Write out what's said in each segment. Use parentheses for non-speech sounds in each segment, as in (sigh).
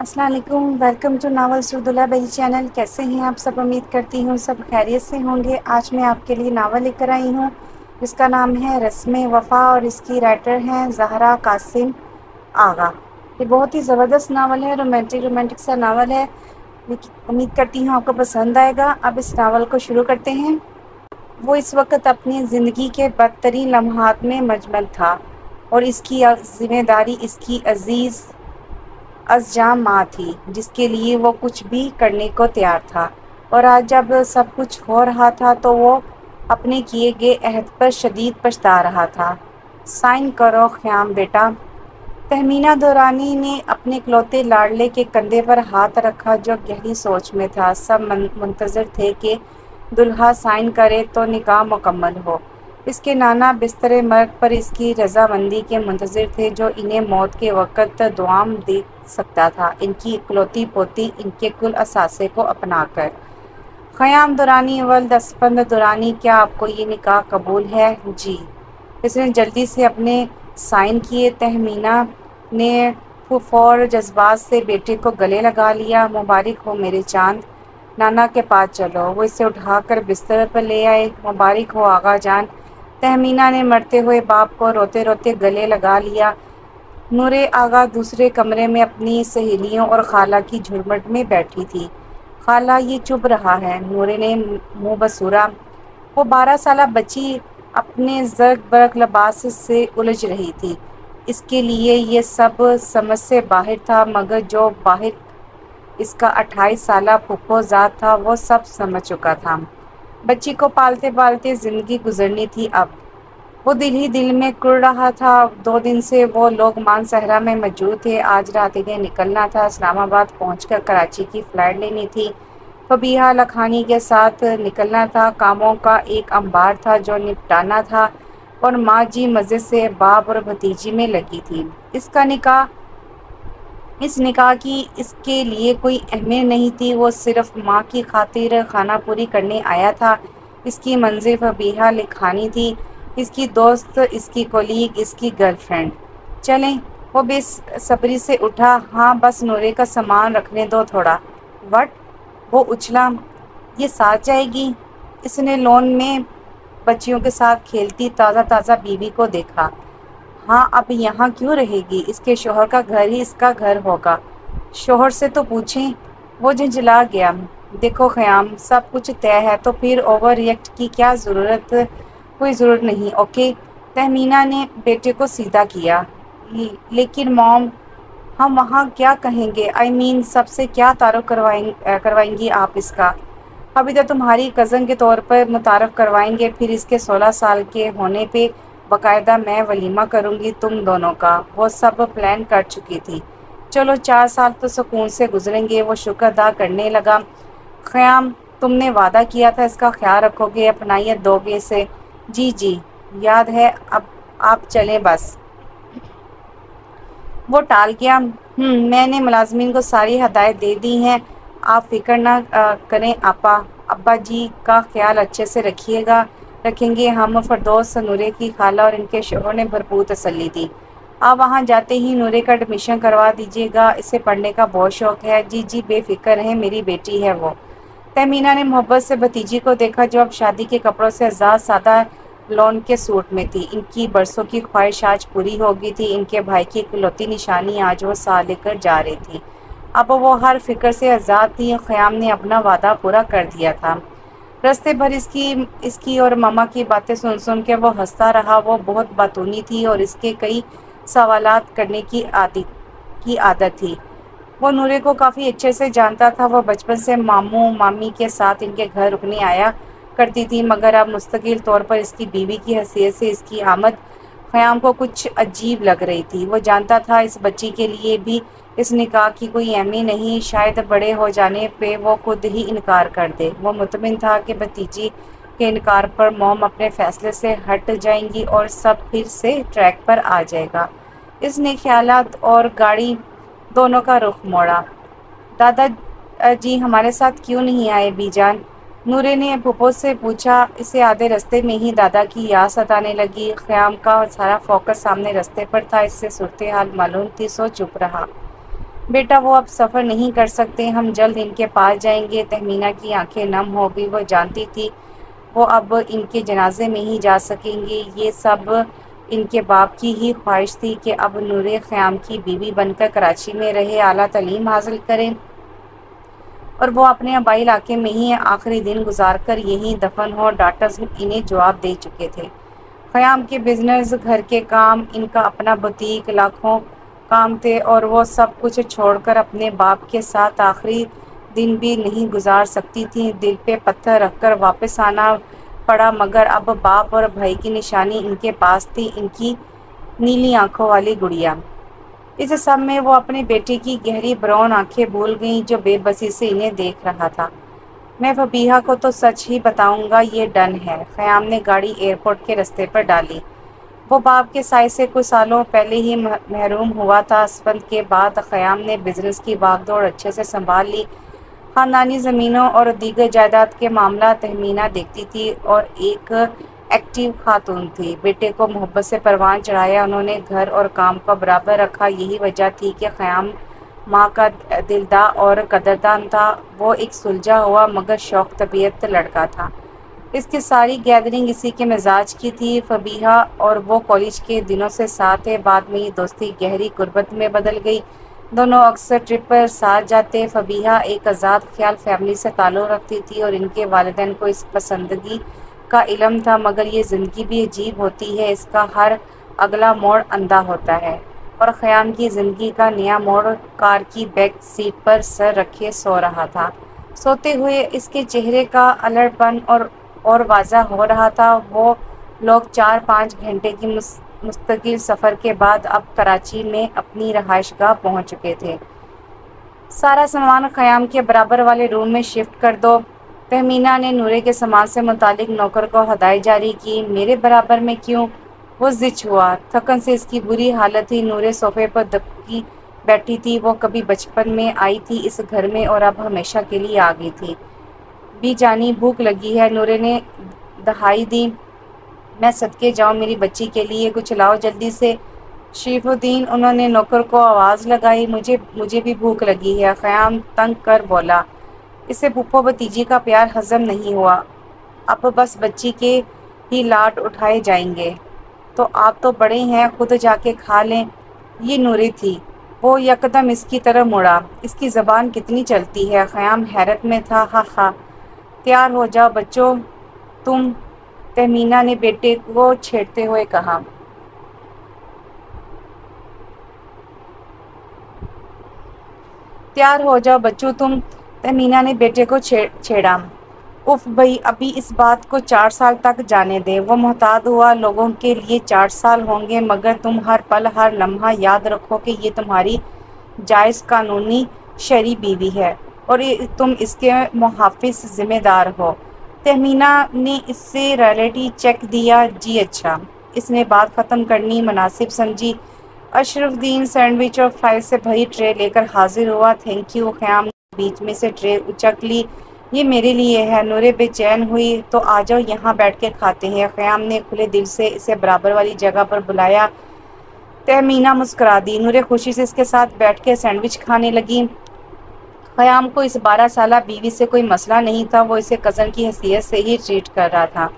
अस्सलाम वालेकुम टू नावल सुरदुल्ला बेली चैनल कैसे हैं आप? सब उम्मीद करती हूँ सब खैरियत से होंगे। आज मैं आपके लिए नावल लेकर आई हूँ। जिसका नाम है रस्म वफ़ा और इसकी राइटर हैं जहरा कासिम आगा। ये बहुत ही ज़बरदस्त नावल है रोमांटिक रोमांटिक सा नावल है। उम्मीद करती हूँ आपको पसंद आएगा। अब इस नावल को शुरू करते हैं। वो इस वक्त अपनी ज़िंदगी के बदतरीन लम्हात में मजमल था और इसकी ज़िम्मेदारी इसकी अज़ीज़ अज़जाम माँ थी जिसके लिए वो कुछ भी करने को तैयार था। और आज जब सब कुछ हो रहा था तो वो अपने किए गए अहद पर शदीद पछता रहा था। साइन करो, ख़्याम बेटा। तहमीना दौरानी ने अपने इकलौते लाडले के कंधे पर हाथ रखा, जो गहरी सोच में था। सब मुंतज़र थे कि दुल्हा साइन करे तो निकाह मुकम्मल हो। इसके नाना बिस्तर मर्ग पर इसकी रजामंदी के मुंतज़र थे, जो इन्हें मौत के वक़्त दुआम दे सकता था। इनकी इकलौती पोती इनके कुल असासे को अपना कर ख़याम दुरानी वल दसपंद दुरानी, क्या आपको ये निकाह कबूल है? जी। इसने जल्दी से अपने साइन किए। तहमीना ने फौर जज्बात से बेटे को गले लगा लिया। मुबारक हो मेरे चाँद। नाना के पास चलो। वो इसे उठाकर बिस्तर पर ले आए। मुबारक हो आगा जान। तहमीना ने मरते हुए बाप को रोते रोते गले लगा लिया। नूरे आगा दूसरे कमरे में अपनी सहेलियों और खाला की झुरमट में बैठी थी। खाला ये चुप रहा है। नूरे ने मुँह बसूरा। वो बारह साल बच्ची अपने जर्ग बर्ग लबास से उलझ रही थी। इसके लिए ये सब समझ से बाहर था, मगर जो बाहर इसका अट्ठाईस साल फुफोजात था, वो सब समझ चुका था। बच्ची को पालते पालते ज़िंदगी गुजरनी थी अब। वो दिल ही दिल में कुड़ रहा था। दो दिन से वो लोग मान सहरा में मौजूद थे। आज रात इन्हें निकलना था। इस्लामाबाद पहुंचकर कराची की फ़्लाइट लेनी थी। फबीहा लखानी के साथ निकलना था। कामों का एक अंबार था जो निपटाना था और माँ जी मज़े से बाप और भतीजी में लगी थी। इसका निकाह, इस निकाह की इसके लिए कोई अहमियत नहीं थी। वो सिर्फ़ माँ की खातिर खाना पूरी करने आया था। इसकी मंजिल फबीहा लिखानी थी। इसकी दोस्त, इसकी कोलीग इसकी गर्लफ्रेंड चलें, वो बेसब्री से उठा। हाँ बस नूरे का सामान रखने दो थोड़ा। वट? वो उछला। ये साथ जाएगी? इसने लोन में बच्चियों के साथ खेलती ताज़ा ताज़ा बीवी को देखा। हाँ अब यहाँ क्यों रहेगी? इसके शोहर का घर ही इसका घर होगा। शोहर से तो पूछें, वो झंझला गया। देखो ख़याम, सब कुछ तय है तो फिर ओवर रिएक्ट की क्या ज़रूरत? कोई ज़रूरत नहीं ओके तहमीना ने बेटे को सीधा किया। लेकिन मॉम, हम वहाँ क्या कहेंगे? आई मीन सबसे क्या तारुफ करवाएँगे करवाएँगी आप इसका? अभी तो तुम्हारी कज़न के तौर पर मुतारफ़ करवाएँगे, फिर इसके सोलह साल के होने पे बाकायदा मैं वलीमा करूँगी तुम दोनों का। वो सब प्लान कर चुकी थी। चलो, चार साल तो सुकून से गुजरेंगे। वो शुक्र अदा करने लगा। ख़याम, तुमने वादा किया था, इसका ख्याल रखोगे, अपनाइयत दोगे से जी जी। याद है अब आप चले बस। वो टाल गया हम्म, मैंने मुलाजमीन को सारी हदायत दे दी हैं। आप फ़िक्र ना करें आपा। अब्बा जी का ख्याल अच्छे से रखिएगा। रखेंगे हम फरदोस नूरे की खाला और इनके शोहर ने भरपूर तसली दी। आप वहाँ जाते ही नूरे का एडमिशन करवा दीजिएगा। इसे पढ़ने का बहुत शौक है। जी जी बेफिक्र है मेरी बेटी है वो। तहमीना ने मोहब्बत से भतीजी को देखा जो अब शादी के कपड़ों से आज़ाद सादा लोन के सूट में थी। इनकी बरसों की ख्वाहिश आज पूरी हो गई थी। इनके भाई की इकलौती निशानी आज वो सा लेकर जा रही थी। अब वो हर फ़िक्र से आज़ाद थी। ख़याम ने अपना वादा पूरा कर दिया था। रस्ते भर इसकी इसकी और मामा की बातें सुन सुन के वो हंसता रहा। वो बहुत बातूनी थी और इसके कई सवालात करने की आदत की आदत थी। वो नूरे को काफ़ी अच्छे से जानता था। वो बचपन से मामू, मामी के साथ इनके घर रुकने आया। करती थी, मगर अब मुस्तकिल तौर पर इसकी बीवी की हैसियत से इसकी आमद ख़याम को कुछ अजीब लग रही थी। वो जानता था इस बच्ची के लिए भी इस निकाह की कोई अहमी नहीं, शायद बड़े हो जाने पे वो खुद ही इनकार कर दे। वो मुतमिन था कि भतीजी के इनकार पर मोम अपने फ़ैसले से हट जाएँगी और सब फिर से ट्रैक पर आ जाएगा। इसने ख्याल और गाड़ी दोनों का रुख मोड़ा। दादा जी, हमारे साथ क्यों नहीं आए, बीजान? नूरे ने पुपो से पूछा, इसे आधे रास्ते में ही दादा की याद सताने लगी। ख़याम का सारा फोकस सामने रास्ते पर था, इससे सूरत हाल मालूम थी, सो चुप रहा। बेटा, वो अब सफ़र नहीं कर सकते, हम जल्द इनके पास जाएँगे। तहमीना की आँखें नम हो गई, वो जानती थी, वो अब इनके जनाजे में ही जा सकेंगे। ये सब इनके बाप की ही ख्वाहिश थी कि अब नूर ख़याम की बीवी बनकर कराची में रहे। आला तलीम हासिल करें। और वो अपने आबाई इलाके में ही आखिरी दिन गुजार कर यहीं दफन हो डॉक्टर्स इन्हें जवाब दे चुके थे। क़याम के बिज़नेस, घर के काम, इनका अपना बुटीक, लाखों काम थे और वो सब कुछ छोड़कर अपने बाप के साथ आखिरी दिन भी नहीं गुजार सकती थी। दिल पे पत्थर रखकर वापस आना पड़ा, मगर अब बाप और भाई की निशानी इनके पास थी, इनकी नीली आँखों वाली गुड़िया। इस सब में वो अपने बेटे की गहरी ब्राउन आँखें भूल गईं जो बेबसी से इन्हें देख रहा था। मैं फबीहा को तो सच ही बताऊँगा, ये डन है। ख़याम ने गाड़ी एयरपोर्ट के रास्ते पर डाली। वो बाप के साय से कुछ सालों पहले ही महरूम हुआ था। स्पंद के बाद ख़याम ने बिज़नेस की भागदौड़ अच्छे से संभाल ली। ख़ानदानी ज़मीनों और दीगर जायदाद के मामला तहमीना देखती थी और एक एक्टिव खातून थी। बेटे को मोहब्बत से परवान चढ़ाया, उन्होंने घर और काम को बराबर रखा। यही वजह थी कि क़याम माँ का दिलदा और कदरदान था। वो एक सुलझा हुआ मगर शौक तबीयत लड़का था। इसकी सारी गैदरिंग इसी के मिजाज की थी। फबीहा और वो कॉलेज के दिनों से साथ है बाद में ये दोस्ती गहरी गुर्बत में बदल गई। दोनों अक्सर ट्रिप पर साथ जाते। फबीहा एक आज़ाद ख्याल फैमिली से ताल्लुक़ रखती थी और इनके वालदेन को इस पसंदगी का इलम था, मगर ये ज़िंदगी भी अजीब होती है, इसका हर अगला मोड़ अंधा होता है। और ख़याम की ज़िंदगी का नया मोड़ कार की बैक सीट पर सर रखे सो रहा था। सोते हुए इसके चेहरे का अलड़पन और और वाज़ा हो रहा था। वो लोग चार पाँच घंटे की मुस्तकिल सफ़र के बाद अब कराची में अपनी रहाइश गाह पहुँच चुके थे। सारा सामान ख़याम के बराबर वाले रूम में शिफ्ट कर दो। तहमीना ने नूरे के समाज से मुतालिक नौकर को हदायत जारी की, मेरे बराबर में क्यों? वो जिच हुआ। थकन से इसकी बुरी हालत थी। नूरे सोफे पर दबकी बैठी थी। वो कभी बचपन में आई थी, इस घर में, और अब हमेशा के लिए आ गई थी। भी जानी, भूख लगी है। नूरे ने दहाई दी। मैं सदके जाऊँ मेरी बच्ची के लिए? कुछ लाओ जल्दी से। शरीफुद्दीन, उन्होंने नौकर को आवाज़ लगाई। मुझे मुझे भी भूख लगी है। क़याम तंग कर बोला। इसे भूखो भतीजी का प्यार हज़म नहीं हुआ। अब बस बच्ची के ही लाट उठाए जाएँगे। तो आप तो बड़े हैं, खुद जाके खा लें। ये नूरी थी। वो यकदम इसकी तरह मुड़ा। इसकी ज़बान कितनी चलती है। क़याम हैरत में था। हा हा। तैयार हो जाओ बच्चों। तुम, तहमीना ने बेटे को छेड़ते हुए कहा। तैयार हो जाओ बच्चों। तुम तहमीना ने बेटे को छेड़ा। उफ भाई, अभी इस बात को चार साल तक जाने दे। वो मोहताद हुआ, लोगों के लिए चार साल होंगे, मगर तुम हर पल, हर लम्हा याद रखो कि ये तुम्हारी जायज़ कानूनी शरी बीवी है और तुम इसके मुहाफ़ ज़िम्मेदार हो। तहमीना ने इससे रियलिटी चेक दिया, जी अच्छा। इसने बात ख़त्म करनी, मुनासिब समझी। अशरफुद्दीन सैंडविच और फ्राइज से भरी ट्रे लेकर हाजिर हुआ। थैंक यू क़याम बीच में से ट्रे उचक ली। ये मेरे लिए है, नूरे बेचैन हुई तो आ जाओ यहाँ बैठ के खाते हैं। क़याम ने खुले दिल से इसे बराबर वाली जगह पर बुलाया। तहमीना मुस्करा दी। नूरे खुशी से इसके साथ बैठ के सैंडविच खाने लगी। क़याम को इस बारह साल बीवी से कोई मसला नहीं था, वो इसे कज़न की हैसियत से ही ट्रीट कर रहा था।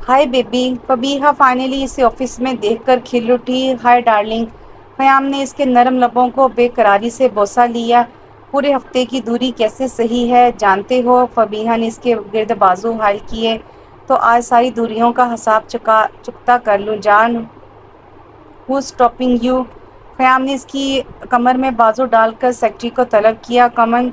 हाय बेबी, फबीहा फाइनली इसे ऑफ़िस में देखकर खिल उठी। हाय डार्लिंग क़याम ने इसके नरम लबों को बेकरारी से बोसा लिया। पूरे हफ़्ते की दूरी कैसे सही है, जानते हो? फबीहा ने इसके गिरद बाजू हाल किए। तो आज सारी दूरियों का हिसाब चुका, चुकता कर लूँ जान। हु स्टॉपिंग यू क़याम ने इसकी कमर में बाजू डालकर सेक्रेटरी को तलब किया। कमन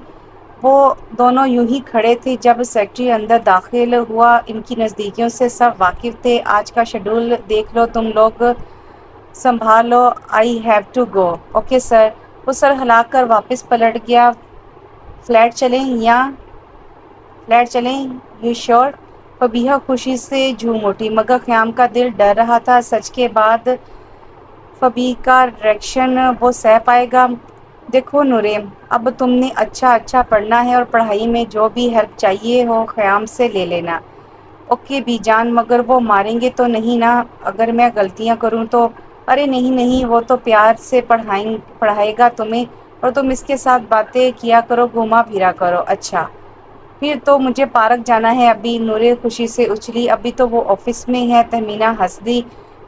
वो दोनों यूँ ही खड़े थे जब सेक्रेटरी अंदर दाखिल हुआ। इनकी नज़दीकियों से सब वाकिफ़ थे। आज का शेड्यूल देख लो, तुम लोग संभाल। लो I have to go okay sir वो सर हिला कर वापस पलट गया। फ्लैट चलें या फ्लैट चलें? यू श्योर फबीहा खुशी से झूम उठी, मगर ख़्याम का दिल डर रहा था। सच के बाद फबी का रिएक्शन वो सह पाएगा। देखो नूरे अब तुमने अच्छा अच्छा पढ़ना है और पढ़ाई में जो भी हेल्प चाहिए हो, ख़याम से ले लेना। ओके बीजान मगर वो मारेंगे तो नहीं ना? अगर मैं गलतियाँ करूँ तो? अरे नहीं नहीं, वो तो प्यार से पढ़ाई पढ़ाएगा तुम्हें और तुम इसके साथ बातें किया करो, घुमा फिरा करो। अच्छा फिर तो मुझे पार्क जाना है। अभी नूरे खुशी से उछली, अभी तो वो ऑफ़िस में है, तहमीना हंस दी।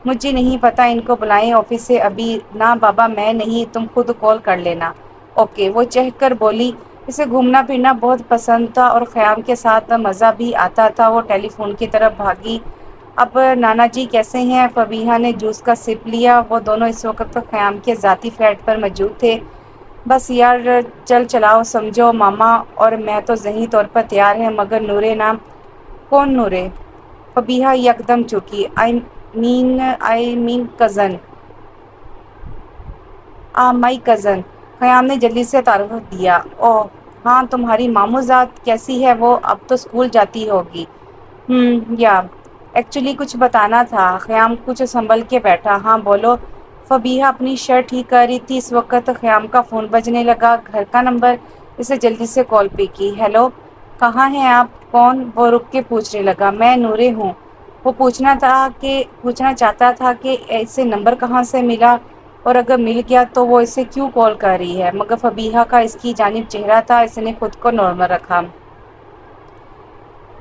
मुझे नहीं पता, इनको बुलाएँ ऑफ़िस से। अभी ना, बाबा, मैं नहीं, तुम खुद कॉल कर लेना। ओके, वो चह कर बोली, इसे घूमना फिरना बहुत पसंद था और ख़याम के साथ मज़ा भी आता था। वो टेलीफोन की तरफ़ भागी। अब नाना जी कैसे हैं? फबीहा ने जूस का सिप लिया। वो दोनों इस वक्त ख़याम के ज़ाती फ्लैट पर मौजूद थे। बस यार, चल चलाओ, समझो, मामा और मैं तो जही तौर पर तैयार है, मगर नूरे नाम कौन नूरे? फबीहा यकदम चुकी, I mean I mean cousin uh my cousin Khayyam ने जल्दी से तारुफ दिया। ओह हाँ तुम्हारी मामूजात कैसी है वो? अब तो स्कूल जाती होगी। हम्म या। एक्चुअली कुछ बताना था। ख़याम कुछ संभल के बैठा। हाँ बोलो। फबीहा अपनी शर्ट ठीक कर रही थी। इस वक्त ख़याम का फ़ोन बजने लगा। घर का नंबर इसे जल्दी से कॉल पे की। हेलो, कहाँ हैं आप? कौन? वो रुक के पूछने लगा। मैं नूरे हूँ। वो पूछना था कि, पूछना चाहता था कि ऐसे नंबर कहाँ से मिला और अगर मिल गया तो वो इसे क्यों कॉल कर रही है? मगर फबीहा का इसकी जानब चेहरा था, इसने खुद को नॉर्मल रखा।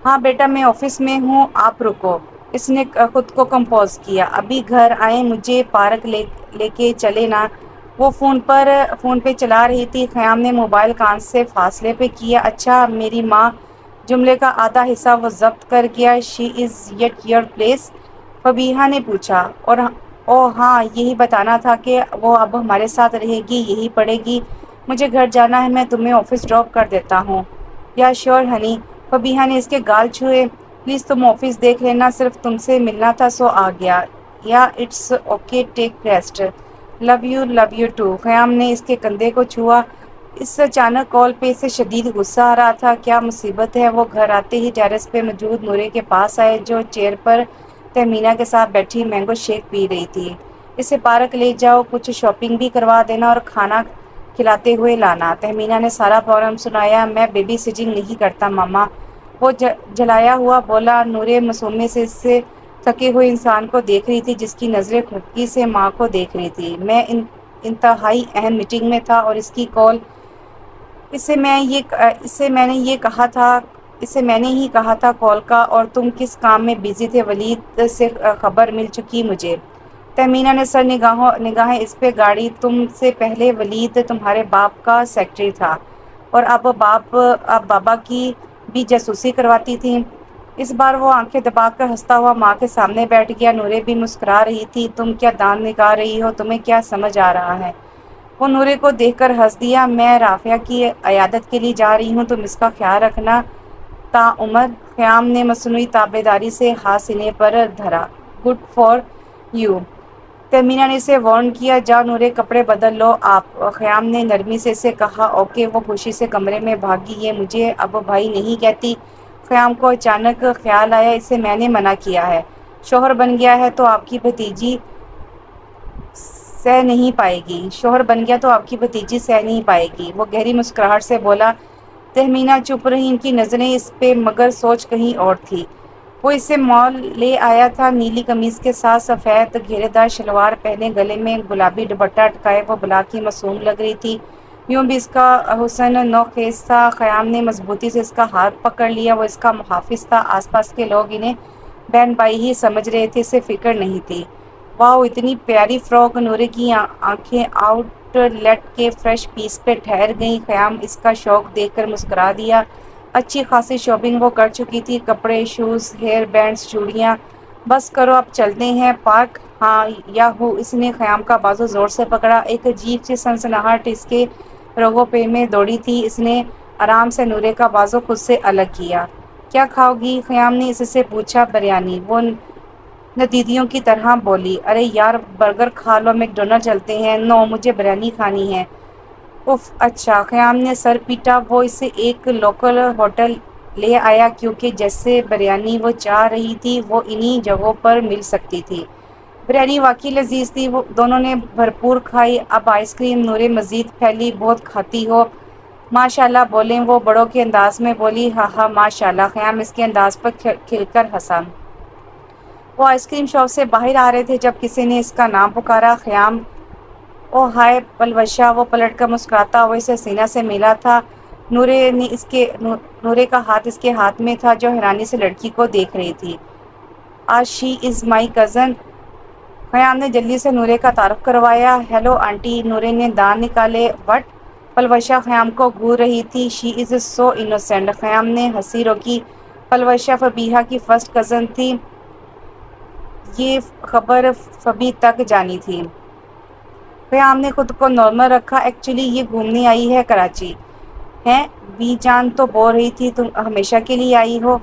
हाँ बेटा, मैं ऑफ़िस में हूँ, आप रुको। इसने खुद को कंपोज किया। अभी घर आए, मुझे पार्क ले, लेके चले ना। वो फ़ोन पर, फ़ोन पे चला रही थी। ख़याम ने मोबाइल कान से फासले पे किया। अच्छा मेरी माँ जुमले का आधा हिस्सा वो जब्त कर गया। She is yet your place Fabiha ने पूछा, और ओ हाँ यही बताना था कि वो अब हमारे साथ रहेगी, यही पड़ेगी मुझे घर जाना है, मैं तुम्हें ऑफ़िस ड्रॉप कर देता हूँ। या श्योर हनी फबीहा ने इसके गाल छुए। प्लीज़ तुम ऑफ़िस देख लेना, सिर्फ़ तुमसे मिलना था, सो आ गया। Yeah it's okay take rest love you love you too Khayyam ने इसके कंधे को छुआ। इस अचानक कॉल पे इसे शदीद गुस्सा आ रहा था। क्या मुसीबत है? वो घर आते ही टेरेस पे मौजूद नूरे के पास आए जो चेयर पर तहमीना के साथ बैठी मैंगो शेक पी रही थी। इसे पार्क ले जाओ कुछ शॉपिंग भी करवा देना और खाना खिलाते हुए लाना। तहमीना ने सारा प्रॉब्लम सुनाया मैं बेबी सिटिंग नहीं करता मामा। वो ज, जलाया हुआ बोला नूरे मसूमे से इससे थके हुए इंसान को देख रही थी जिसकी नज़रें खुदकी से माँ को देख रही थी। मैं इन इंतहाई अहम मीटिंग में था और इसकी कॉल इससे मैं ये इससे मैंने ये कहा था, इसे मैंने ही कहा था कॉल का और तुम किस काम में बिज़ी थे वलीद से खबर मिल चुकी मुझे। तहमीना ने सर निगाहों, निगाहें इस पे गाड़ी, तुमसे पहले वलीद तुम्हारे बाप का सेक्रेटरी था और अब बाप, अब बाबा की भी जासूसी करवाती थी। इस बार वो आँखें दबाकर हंसता हुआ माँ के सामने बैठ गया, नूरे भी मुस्करा रही थी, तुम क्या दान निकाल रही हो? तुम्हें क्या समझ आ रहा है? वो नूरे को देखकर हंस दिया, मैं राफिया की अयादत के लिए जा रही हूँ, तुम इसका ख्याल रखना। ताउमर क़याम ने मसनू ताबेदारी से हाथ सीने पर धरा। Good for you. तमीना ने इसे वार्न किया, जा नूरे, कपड़े बदल लो, आप। ख़्याम ने नरमी से इसे कहा, ओके। वो खुशी से कमरे में भागी, ये मुझे अब भाई नहीं कहती। ख़्याम को अचानक ख्याल आया, इसे मैंने मना किया है। शोहर बन गया है तो आपकी भतीजी सह नहीं पाएगी। शोहर बन गया तो आपकी भतीजी सह नहीं पाएगी। वो गहरी मुस्कुराहट से बोला, तहमीना, चुप रही, इनकी नज़रें इस पे मगर सोच कहीं और थी। वो इसे मॉल ले आया था, नीली कमीज़ के साथ सफ़ेद घेरेदार शलवार पहने गले में गुलाबी दुपट्टा अटकाए, वो बुला की मासूम लग रही थी। यूँ भी इसका हुसन नौखेज था क़याम ने मजबूती से इसका हाथ पकड़ लिया, वो इसका मुहाफ़ था। आसपास के लोग इन्हें बहन भाई ही समझ रहे थे, इसे फ़िक्र नहीं थी। वाह इतनी प्यारी फ्रॉक नूरे की आँखें आउटलेट के फ्रेश पीस पे ठहर गई। क़याम इसका शौक देखकर मुस्कुरा दिया। अच्छी खासी शॉपिंग वो कर चुकी थी। कपड़े शूज़ हेयर बैंड्स चूड़ियाँ। बस करो, अब चलते हैं पार्क हाँ या हो इसने क़याम का बाजू ज़ोर से पकड़ा। एक अजीब सी सनसनाहट इसके रोगों पे में दौड़ी थी। इसने आराम से नूरे का बाजू खुद से अलग किया। क्या खाओगी? ख़याम ने इससे पूछा, बिरयानी। वो नदीदियों की तरह बोली, अरे यार, बर्गर खा लो मैकडोनल्ड चलते हैं। नो, मुझे बिरयानी खानी है। उफ अच्छा क़याम ने सर पीटा। वो इसे एक लोकल होटल ले आया, क्योंकि जैसे बिरयानी वो चाह रही थी, वो इन्हीं जगहों पर मिल सकती थी। बिरयानी वाकई लजीज थी। वो दोनों ने भरपूर खाई। अब आइसक्रीम नूरे मज़ीद फैली, बहुत खाती हो। माशाल्लाह, बोले वो बड़ों के अंदाज में बोली हाँ हाँ माशाल्लाह ख़याम इसके अंदाज पर खिलकर हंसा। वो आइसक्रीम शॉप से बाहर आ रहे थे जब किसी ने इसका नाम पुकारा, ख़याम। ओ हाय, पलवशा, वो पलट कर मुस्कुराता हुआ इसे सीना से मिला था। नूरे ने इसके नूरे का हाथ इसके हाथ में था जो हैरानी से लड़की को देख रही थी। आज she is my cousin Khayyam ने जल्दी से नूरे का तारफ़ करवाया। Hello aunty. नूरे ने दान निकाले वट पलवशा ख़याम को घूर रही थी। She is so innocent Khayyam ने हँसी रोकी। पलवशा फबीहा की फ़र्स्ट कज़न थी। ये खबर फबी तक जानी थी। क़याम ने खुद को नॉर्मल रखा। एक्चुअली ये घूमने आई है कराची। हैं? बी जान तो बोल रही थी, तुम हमेशा के लिए आई हो।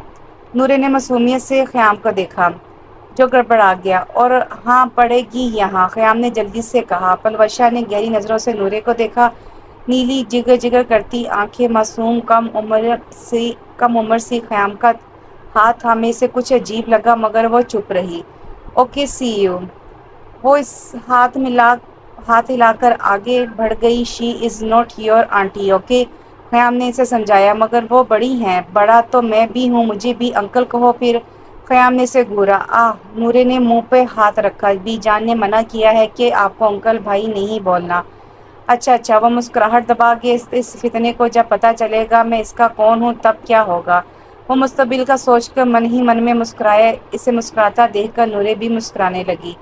नूरे ने मासूमियत से ख़याम को देखा, जो गड़बड़ा गया। और हाँ पड़ेगी यहाँ। ख़याम ने जल्दी से कहा। पलवशा ने गहरी नज़रों से नूरे को देखा। नीली जिगर जिगर करती आँखें मासूम, कम उम्र से, कम उम्र से क़याम का हाथ हमें से कुछ अजीब लगा, मगर वो चुप रही। ओके सी यू वो इस हाथ मिला हाथ हिलाकर आगे बढ़ गई। She is not your aunty okay Qayam ने इसे समझाया मगर वो बड़ी हैं। बड़ा तो मैं भी हूँ मुझे भी अंकल कहो फिर। क़याम ने इसे घूरा। आह नूरे ने मुँह पे हाथ रखा। बी जान ने मना किया है कि आपको अंकल भाई नहीं बोलना। अच्छा अच्छा वो मुस्कुराहट दबा के इस, इस फितने को जब पता चलेगा मैं इसका कौन हूँ तब क्या होगा? वो मुस्तबिल का सोच कर मन ही मन में मुस्कुराया, इसे मुस्कुराता देख कर नूरे भी मुस्कुराने लगी।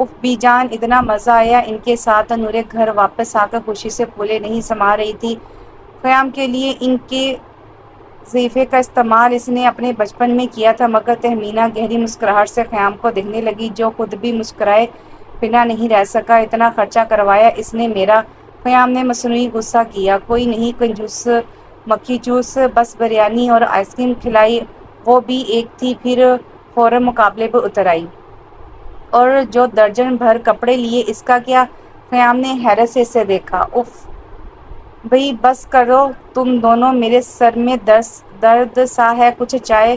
उफ बीजान इतना मज़ा आया इनके साथ नूरे घर वापस आकर खुशी से फूले नहीं समा रही थी। क़याम के लिए इनके ज़ीफ़े का इस्तेमाल इसने अपने बचपन में किया था, मगर तहमीना गहरी मुस्कुराहट से क़याम को देखने लगी, जो खुद भी मुस्कुराए बिना नहीं रह सका, इतना ख़र्चा करवाया इसने मेरा। क़याम ने मसनू गुस्सा किया, कोई नहीं, कंजूस मक्खी जूस, बस बिरयानी और आइसक्रीम खिलाई, वो भी एक थी। फिर फ़ौर मुकाबले पर उतर आई। और जो दर्जन भर कपड़े लिए, इसका क्या क़याम ने हैरत से इसे देखा? उफ़, भाई, बस करो। तुम दोनों मेरे सर में दर्द दर्द सा है। कुछ चाय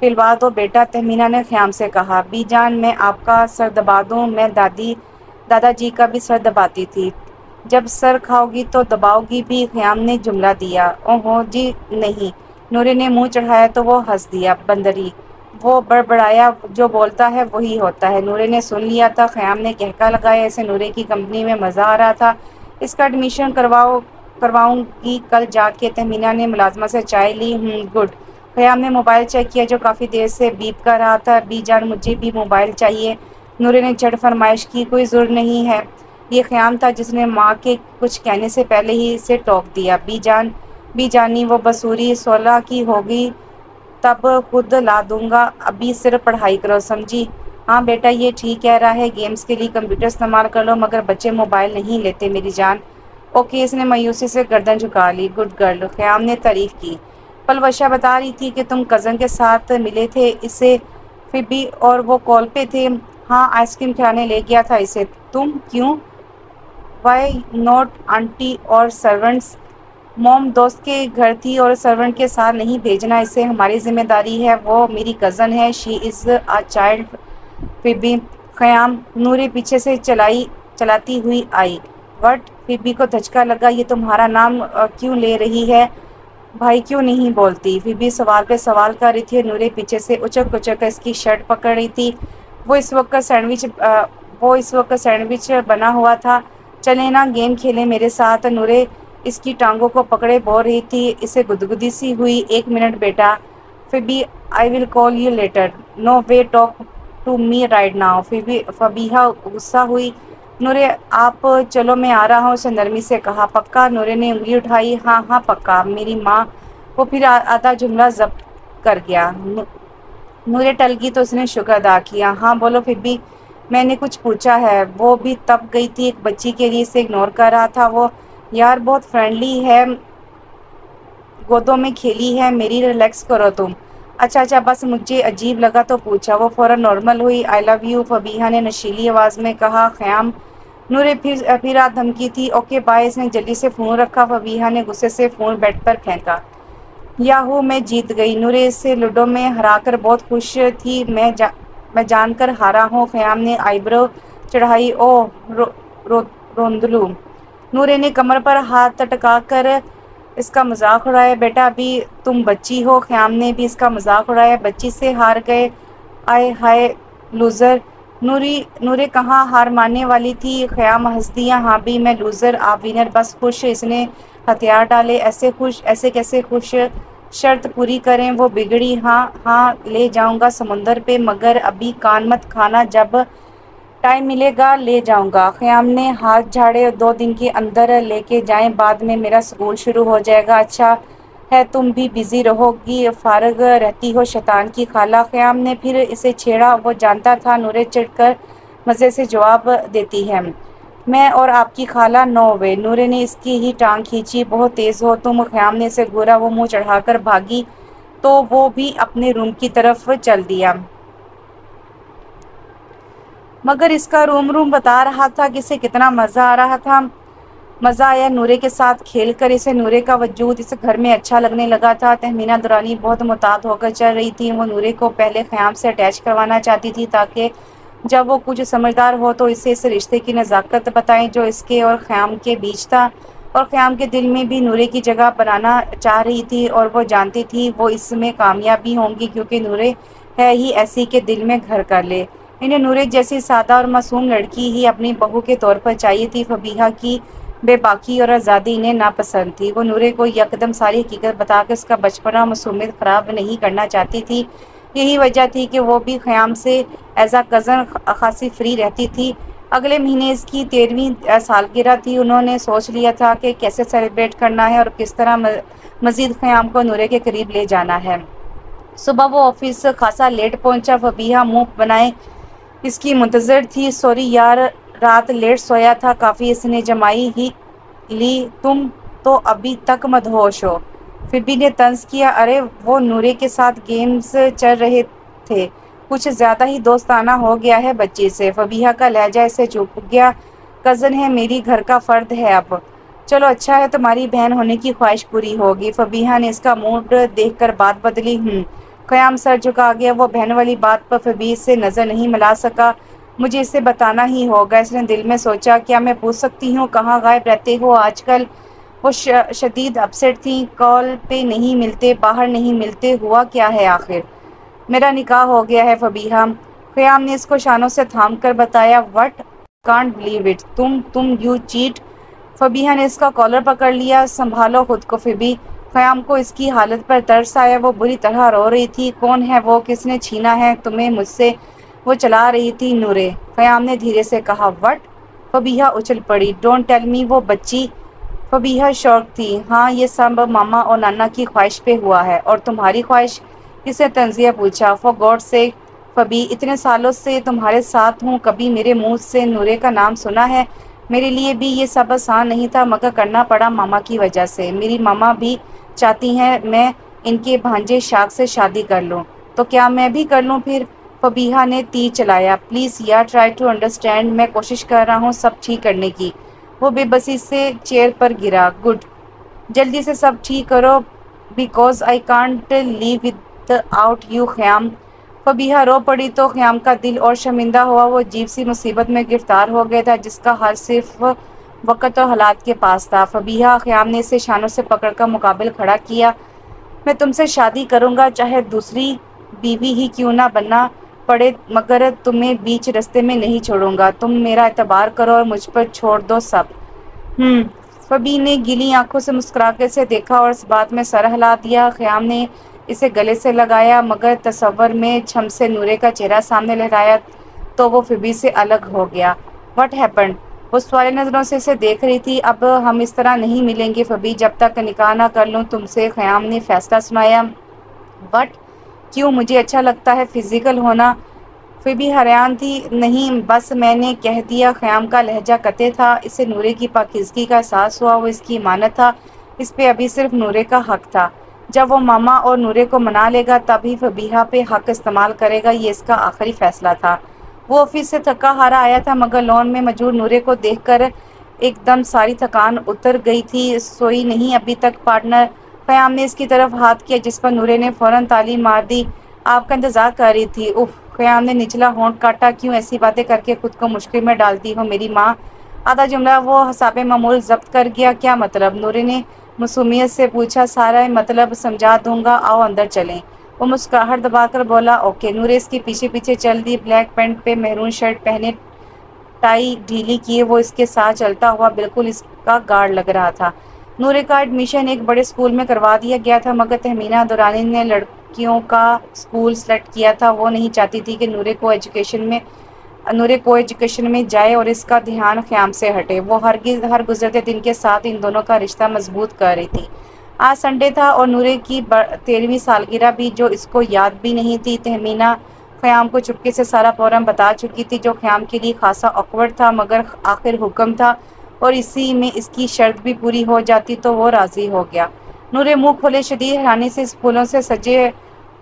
पिलवा दो बेटा, तहमीना ने ख्याम से कहा। बी जान मैं आपका सर दबा दूँ? मैं दादी, दादाजी का भी सर दबाती थी। जब सर खाओगी तो दबाओगी भी, ख्याम ने जुमला दिया। ओहो जी नहीं, नूरे ने मुँह चढ़ाया तो वो हंस दिया बंदरी। वो बड़बड़ाया, जो बोलता है वही होता है। नूरे ने सुन लिया था, ख़याम ने कहका लगाया इसे नूरे की कंपनी में मज़ा आ रहा था। इसका एडमिशन करवाओ, करवाऊँगी, कल जाके तहमीना ने मुलाजमा से चाय ली। हूँ गुड। ख़याम ने मोबाइल चेक किया, जो काफ़ी देर से बीप कर रहा था। बी जान, मुझे भी मोबाइल चाहिए। नूरे ने झट फरमाइश की, कोई ज़रूर नहीं है। ये ख़याम था जिसने माँ के कुछ कहने से पहले ही इसे टोक दिया। बी जान, बी जानी, वो बसूरी सोलह की होगी तब खुद ला दूँगा। अभी सिर्फ़ पढ़ाई करो, समझी? हाँ बेटा, ये ठीक कह रहा है, गेम्स के लिए कंप्यूटर इस्तेमाल कर लो, मगर बच्चे मोबाइल नहीं लेते मेरी जान। ओके, इसने मायूसी से गर्दन झुका ली। गुड गर्ल क़याम ने तारीफ़ की। पलवशा बता रही थी कि तुम कज़न के साथ मिले थे, इसे फिर भी और वो कॉल पे थे। हाँ आइसक्रीम खिलाने ले गया था इसे। तुम क्यों? वाई नॉट आंटी और सर्वेंट्स मोम दोस्त के घर थी और सर्वेंट के साथ नहीं भेजना इसे हमारी ज़िम्मेदारी है। वो मेरी कज़न है। शी इज़ अ चाइल्ड भी क़याम नूरे पीछे से चलाई, चलाती हुई आई। वट फिबी को धचका लगा, ये तुम्हारा नाम क्यों ले रही है? भाई क्यों नहीं बोलती? फिबी सवाल पे सवाल कर रही थी नूरे पीछे से उचक उचक इसकी शर्ट पकड़ रही थी। वो इस वक्त का सैंडविच वो इस वक्त का सैंडविच बना हुआ था। चले ना गेम खेले मेरे साथ। नूरे इसकी टांगों को पकड़े बो रही थी। इसे गुदगुदी सी हुई। एक मिनट बेटा, फिर भी I will call you later no way talk to me right now फिर भी फबीहा गुस्सा हुई। नूरे, आप, चलो मैं आ रहा हूँ उसे नरमी से कहा। पक्का? नूरे ने उंगली उठाई। हाँ हाँ पक्का। मेरी माँ वो फिर आधा जुमला जब्त कर गया। नूरे टल गई तो उसने शुक्र अदा किया। हाँ बोलो फिर भी मैंने कुछ पूछा है। वो भी तब गई थी एक बच्ची के लिए से इग्नोर कर रहा था। वो, यार, बहुत फ्रेंडली है, गोदों में खेली है, मेरी रिलैक्स करो तुम। अच्छा अच्छा बस मुझे अजीब लगा तो पूछा। वो फ़ौर नॉर्मल हुई। आई लव यू फबीहा ने नशीली आवाज़ में कहा, ख़याम। नूरे फिर फिर रात धमकी थी। ओके बाय इसने जल्दी से फ़ोन रखा। फबीहा ने गुस्से से फ़ोन बेड पर फेंका। याहू, मैं जीत गई। नूरे इसे लूडो में हराकर बहुत खुश थी। मैं जा मैं जानकर हारा हूँ ख़याम ने आईब्रो चढ़ाई ओ रो, रो, रोंदलू। नूरे ने कमर पर हाथ टका कर इसका मज़ाक उड़ाया बेटा अभी तुम बच्ची हो ख़याम ने भी इसका मज़ाक उड़ाया बच्ची से हार गए आए हाय लूज़र। नूरी नूरे कहाँ हार मानने वाली थी? ख़याम हंस दिया हाँ भी मैं लूज़र आप विनर बस खुश इसने हथियार डाले ऐसे खुश ऐसे कैसे खुश? शर्त पूरी करें, वो बिगड़ी। हाँ हाँ ले जाऊँगा समुंदर पे, मगर अभी कान मत खाना, जब टाइम मिलेगा, ले जाऊँगा। क़याम ने हाथ झाड़े दो दिन के अंदर लेके जाएँ, बाद में मेरा स्कूल शुरू हो जाएगा। अच्छा है, तुम भी बिज़ी रहोगी, फारग रहती हो शैतान की खाला। क़याम ने फिर इसे छेड़ा, वो जानता था, नूरे चढ़कर मज़े से जवाब देती है। मैं और आपकी खाला नौ नूरे ने इसकी ही टांग खींची, बहुत तेज़ हो। तुम ख़याम ने इसे गोरा, वो मुँह चढ़ाकर भागी तो वो भी अपने रूम की तरफ़ चल दिया। मगर इसका रूम रूम बता रहा था कि इसे कितना मज़ा आ रहा था। मज़ा आया नूरे के साथ खेल कर इसे नूरे का वजूद, इस घर में अच्छा लगने लगा था। तहमीना दुरानी बहुत मुताद होकर चल रही थी। वो नूरे को पहले ख़याम से अटैच करवाना चाहती थी ताकि जब वो कुछ समझदार हो तो इसे इस रिश्ते की नज़ाकत बताएँ जो इसके और क़्याम के बीच था। और क़्याम के दिल में भी नूरे की जगह बनाना चाह रही थी और वो जानती थी वो इसमें कामयाब होंगी क्योंकि नूरे है ही ऐसी के दिल में घर कर ले। इन्हें नूरे जैसी सादा और मासूम लड़की ही अपनी बहू के तौर पर चाहिए थी। फबीहा की बेबाकी और आज़ादी इन्हें नापसंद थी। वो नूरे को यकदम सारी हकीकत बताकर उसका बचपना मासूमियत ख़राब नहीं करना चाहती थी। यही वजह थी कि वो भी ख़याम से एज आ कज़न खासी फ्री रहती थी। अगले महीने इसकी तेरहवीं सालगिरह थी। उन्होंने सोच लिया था कि कैसे सेलिब्रेट करना है और किस तरह मज़ीद ख़याम को नूरे के करीब ले जाना है। सुबह वो ऑफ़िस खासा लेट पहुँचा, फबीहा मुँह बनाए। इसकी मुंतज़र थी, सॉरी यार, रात लेट सोया था, काफ़ी इसने जमाई ही ली तुम तो अभी तक मदहोश हो। फिर भी ने तंज किया, अरे, वो नूरे के साथ गेम्स चल रहे थे। कुछ ज़्यादा ही दोस्ताना हो गया है बच्चे से। फबीहा का लहजा इसे चुप गया। कज़न है, मेरी घर का फ़र्द है अब। चलो अच्छा है, तुम्हारी बहन होने की ख्वाहिश पूरी होगी। फबीहा ने इसका मूड देखकर बात बदली। हूँ क़याम सर झुका गया, वो बहन वाली बात पर फबीर से नज़र नहीं मिला सका। मुझे इसे बताना ही होगा। इसने दिल में सोचा, क्या मैं पूछ सकती हूँ, कहाँ गायब रहते हो आजकल? वो शदीद अपसेट थी, कॉल पे नहीं मिलते, बाहर नहीं मिलते, हुआ क्या है आखिर? मेरा निकाह हो गया है फबीहा। क़याम ने इसको शानों से थाम कर बताया वट कांट बिलीव इट तुम तुम यू चीट फबीहा ने इसका कॉलर पकड़ लिया, संभालो खुद को फिबी क़याम को इसकी हालत पर तरस आया, वो बुरी तरह रो रही थी। कौन है वो? किसने छीना है तुम्हें मुझसे? वो चला रही थी नूरे। क़याम ने धीरे से कहा वट फबीहा उछल पड़ी। डोंट टेल मी वो बच्ची फबीहा शौक थी। हाँ ये सब मामा और नाना की ख्वाहिश पे हुआ है और तुम्हारी ख्वाहिश किसे तंजिया पूछा। फॉर गॉड से फबी, इतने सालों से तुम्हारे साथ हूँ, कभी मेरे मुँह से नूरे का नाम सुना है? मेरे लिए भी ये सब आसान नहीं था, मगर करना पड़ा मामा की वजह से। मेरी मामा भी चाहती हैं मैं इनके भांजे शाख से शादी कर लूँ। तो क्या मैं भी कर लूँ फिर? फबीहा ने तीर चलाया। प्लीज़ यार ट्राई टू अंडरस्टैंड मैं कोशिश कर रहा हूँ सब ठीक करने की। वो बेबसी से चेयर पर गिरा। गुड जल्दी से सब ठीक करो। Because I can't live without you Khayyam Fabiha रो पड़ी तो ख्याम का दिल और शर्मिंदा हुआ। वो अजीब सी मुसीबत में गिरफ़्तार हो गया था, जिसका हर सिर्फ़ वक़्त और हालात के पास था। फबीहा ख़याम ने इसे शानों से पकड़ कर मुकाबल खड़ा किया। मैं तुमसे शादी करूँगा, चाहे दूसरी बीवी ही क्यों ना बनना। पड़े, मगर तुम्हें बीच रास्ते में नहीं छोड़ूँगा। तुम मेरा एतबार करो और मुझ पर छोड़ दो सब। हम्म। फबी ने गिली आँखों से मुस्कुरा के से देखा और इस बात में सर हिला दिया। ख्याम ने इसे गले से लगाया, मगर तस्वर में छम से नूरे का चेहरा सामने लहराया तो वो फिबी से अलग हो गया। वट हैपन वो सवाल नज़रों से इसे देख रही थी। अब हम इस तरह नहीं मिलेंगे फबी। जब तक निकाह ना कर लूँ, तुमसे ख्याम ने फैसला सुनाया। बट क्यों? मुझे अच्छा लगता है फ़िज़िकल होना। फिर भी हरियान थी, नहीं, बस मैंने कह दिया ख़याम का लहजा कते था। इसे नूरे की पाकिजगी का एहसास हुआ वो इसकी इमानत था। इस पर अभी सिर्फ़ नूरे का हक था। जब वो मामा और नूरे को मना लेगा, तभी फबीहा पे हक इस्तेमाल करेगा। ये इसका आखिरी फ़ैसला था। वो ऑफ़िस से थका हारा आया था, मगर लोन में मौजूद नूरे को देखकर एकदम सारी थकान उतर गई थी। सोई नहीं अभी तक पार्टनर क़याम ने इसकी तरफ़ हाथ किया जिस पर नूरे ने फ़ौरन ताली मार दी। आपका इंतज़ार कर रही थी। उफ ख़याम ने निचला होंठ काटा? क्यों ऐसी बातें करके खुद को मुश्किल में डालती हो मेरी माँ? आधा जुमला वो हसाब मामूल जब्त कर गया। क्या मतलब? नूरे ने मसूमियत से पूछा, सारा मतलब समझा दूँगा। आओ अंदर चलें। वो मुस्कुराहट दबाकर बोला, ओके। नूरे इसके पीछे पीछे चल दी। ब्लैक पैंट पे मेहरून शर्ट पहने, टाई ढीली किए वो इसके साथ चलता हुआ बिल्कुल इसका गार्ड लग रहा था। नूरे का एडमिशन एक बड़े स्कूल में करवा दिया गया था, मगर तहमीना दुरानी ने लड़कियों का स्कूल सेलेक्ट किया था। वो नहीं चाहती थी कि नूरे को एजुकेशन में, नूरे को एजुकेशन में जाए और इसका ध्यान ख्याम से हटे। वो हर हर गुजरते दिन के साथ इन दोनों का रिश्ता मज़बूत कर रही थी। आज संडे था और नूरे की तेरहवीं सालगिरह भी, जो इसको याद भी नहीं थी। तहमीना क़याम को चुपके से सारा प्रोग्राम बता चुकी थी, जो क़याम के लिए खासा अकवर्ड था, मगर आखिर हुक्म था। और इसी में इसकी शर्त भी पूरी हो जाती तो वो राज़ी हो गया। नूरे मुँह खोले शदीद हैरानी से फूलों से सजे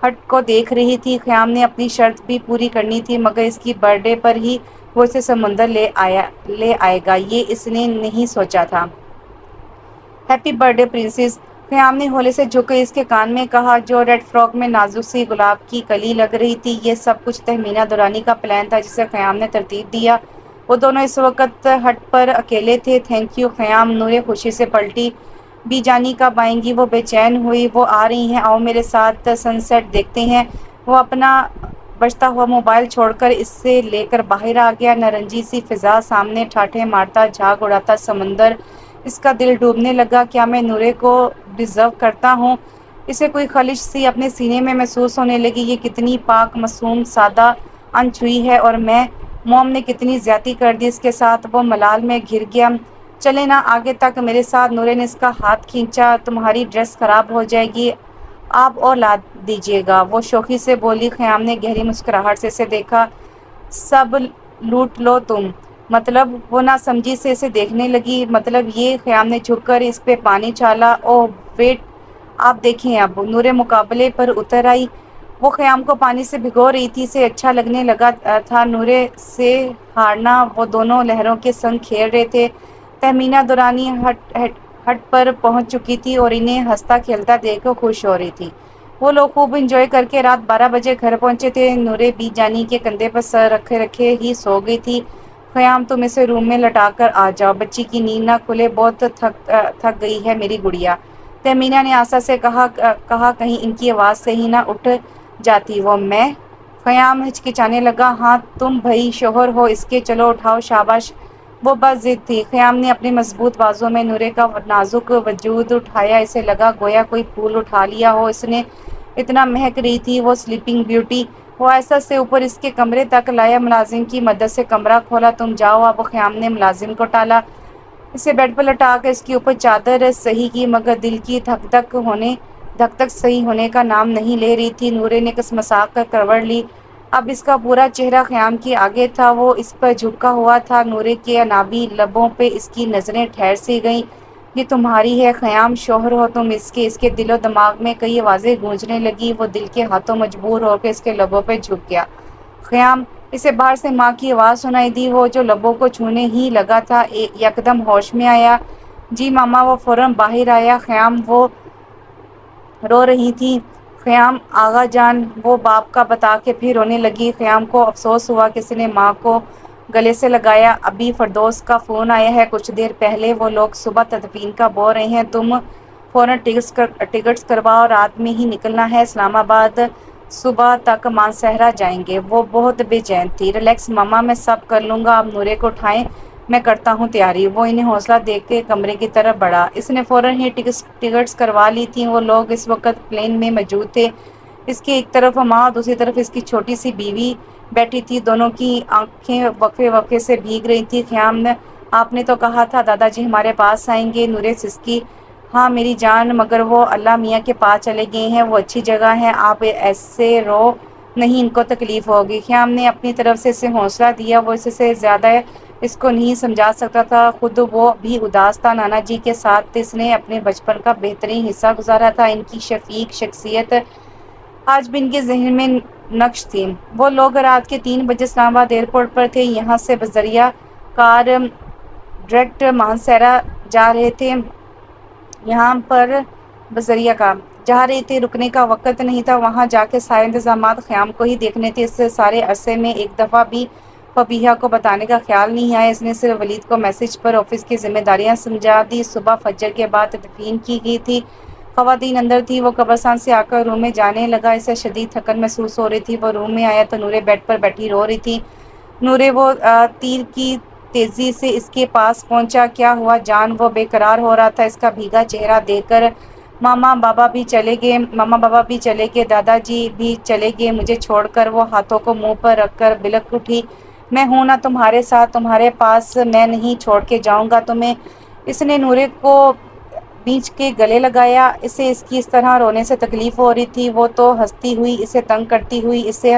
हट को देख रही थी। क़याम ने अपनी शर्त भी पूरी करनी थी, मगर इसकी बर्थडे पर ही वो इसे समुंदर ले आया, ले आएगा, ये इसने नहीं सोचा था। हैप्पी बर्थडे प्रिंसेस क़याम ने होले से झुके इसके कान में कहा, जो रेड फ्रॉक में नाजुक सी गुलाब की कली लग रही थी, ये सब कुछ तहमीना दुरानी का प्लान था, जिसे क़याम ने तरतीब दिया। वो दोनों इस वक्त हट पर अकेले थे। थैंक यू क़याम नूरे खुशी से पलटी। भी जानी कब आएँगी? वो बेचैन हुई, वो आ रही हैं। आओ मेरे साथ सनसेट देखते हैं। वो अपना बचता हुआ मोबाइल छोड़कर इससे लेकर बाहर आ गया। नारंगी सी फिजा सामने ठाठे मारता, झाग उड़ाता समंदर। इसका दिल डूबने लगा, क्या मैं नूरे को डिज़र्व करता हूँ? इसे कोई खलिश सी अपने सीने में महसूस होने लगी, ये कितनी पाक मासूम, सादा, अनछुई है और मैं मोम ने कितनी ज़्यादा कर दी इसके साथ। वो मलाल में घिर गया। चले ना, आगे तक मेरे साथ। नूरे ने इसका हाथ खींचा। तुम्हारी ड्रेस खराब हो जाएगी। आप और ला दीजिएगा। वो शोखी से बोली। ख़याम ने गहरी मुस्कुराहट से इसे देखा। सब लूट लो तुम। मतलब वो ना समझी से इसे देखने लगी। मतलब ये, ख़याम ने झुककर इस पे पानी चाला ओ वेट। आप देखें अब। नूरे मुकाबले पर उतर आई। वो क़याम को पानी से भिगो रही थी, इसे अच्छा लगने लगा, था नूरे से हारना। वो दोनों लहरों के संग खेल रहे थे। तहमीना दुरानी हट हट हट पर पहुँच चुकी थी और इन्हें हंसता खेलता देखकर खुश हो रही थी। वो लोग खूब इंजॉय करके रात 12 बजे घर पहुँचे थे। नूरे बी जानी के कंधे पर सर रखे रखे ही सो गई थी। क़याम तुम इसे रूम में लटाकर आ जाओ। बच्ची की नींद ना खुले, बहुत थक थक गई है मेरी गुड़िया। तहमीना ने आशा से कहा कहा, कहीं इनकी आवाज़ से ही ना उठ। जाती। वो मैं क़याम हिचकिचाने लगा हाँ तुम भाई शोहर हो, इसके चलो, उठाओ, शाबाश। वो बस जिद थी। क़याम ने अपने मज़बूत बाजों में नूरे का नाजुक वजूद उठाया। इसे लगा, गोया कोई फूल उठा लिया हो, इसने इतना महक रही थी, वो स्लीपिंग ब्यूटी वो ऐसा से ऊपर इसके कमरे तक लाया, मुलाजिम की मदद से कमरा खोला, तुम जाओ। अब क़याम ने मुलाजिम को टाला। इसे बेड पर लटा कर इसके ऊपर चादर सही की, मगर दिल की थक धक होने धक धक सही होने का नाम नहीं ले रही थी। नूरे ने कसमसाक कर करवड़ ली। अब इसका पूरा चेहरा क़याम के आगे था। वो इस पर झुका हुआ था। नूरे के अनाबी लबों पे इसकी नज़रें ठहर सी गईं। ये तुम्हारी है क़याम शोहर हो तुम इसके। इसके दिलो दिमाग में कई आवाज़ें गूंजने लगी। वो दिल के हाथों मजबूर होकर इसके लबों पे झुक गया। क़याम इसे बाहर से माँ की आवाज़ सुनाई दी। वो जो लबों को छूने ही लगा था यकदम होश में आया। जी मामा, वो फ़ौरन बाहर आया। क़याम वो रो रही थी। क़याम आगा जान, वो बाप का बता के फिर रोने लगी। क़याम को अफसोस हुआ किसी ने माँ को गले से लगाया। अभी फरदोस का फ़ोन आया है। कुछ देर पहले वो लोग सुबह तदफीन का बो रहे हैं। तुम फ़ौरन टिकट्स कर, टिकट्स करवाओ रात में ही निकलना है। इस्लामाबाद सुबह तक मानसहरा जाएँगे। वो बहुत बेचैन थी। रिलैक्स, मामा मैं सब कर लूँगा। आप नूरे को उठाएँ। मैं करता हूँ तैयारी। वो इन्हें हौसला देख के कमरे की तरफ़ बढ़ा। इसने फ़ौरन ही टिकट्स टिकट्स करवा ली थी। वो लोग इस वक्त प्लेन में मौजूद थे। इसकी एक तरफ़ माँ दूसरी तरफ़ इसकी छोटी सी बीवी बैठी थी। दोनों की आँखें वक्फे वक्फे से भीग रही थी। ख्याम ने आपने तो कहा था, दादाजी हमारे पास आएँगे, नूरे सिस्की। हाँ मेरी जान, मगर वो अल्लाह मियाँ के पास चले गए हैं। वो अच्छी जगह है। आप ऐसे रो नहीं, इनको तकलीफ़ होगी। ख्याम ने अपनी तरफ़ से इसे हौसला दिया। वो इससे ज़्यादा इसको नहीं समझा सकता था। खुद वो भी उदास था। नाना जी के साथ इसने अपने बचपन का बेहतरीन हिस्सा गुजारा था। इनकी शफीक शख्सियत आज भी इनके जहन में नक्श थी। वो लोग रात के तीन बजे इस्लामाबाद एयरपोर्ट पर थे। यहाँ से बजरिया कार डायरेक्ट मानसरा जा रहे थे। यहाँ पर बजरिया का जा रही थी। रुकने का वक़्त नहीं था। वहाँ जाके सारे इंतज़ाम ख़्याम को ही देखने थे। इससे सारे अरसे में एक दफ़ा भी फबीहा को बताने का ख्याल नहीं आया। इसने सिर्फ़ वलीद को मैसेज पर ऑफ़िस की जिम्मेदारियाँ समझा दी। सुबह फजर के बाद तदफीन की गई थी। खवातीन अंदर थी, वो कब्रस्तान से आकर रूम में जाने लगा। इसे शदीद थकन महसूस हो रही थी। वो रूम में आया तो नूरे बेड पर बैठी रो रही थी। नूरे, वो तीर की तेज़ी से इसके पास पहुँचा। क्या हुआ? जान, वो बेकरार हो रहा था। इसका भीगा चेहरा देखकर मामा बाबा भी चले गए। मामा बाबा भी चले गए। दादाजी भी चले गए। मुझे छोड़कर वो हाथों को मुँह पर रखकर बिलक उठी। मैं हूँ ना तुम्हारे साथ, तुम्हारे पास मैं नहीं छोड़ के जाऊँगा। तुम्हें इसने नूरे को बीच के गले लगाया, इसे इसकी इस तरह रोने से तकलीफ़ हो रही थी। वो तो हंसती हुई, इसे तंग करती हुई, इसे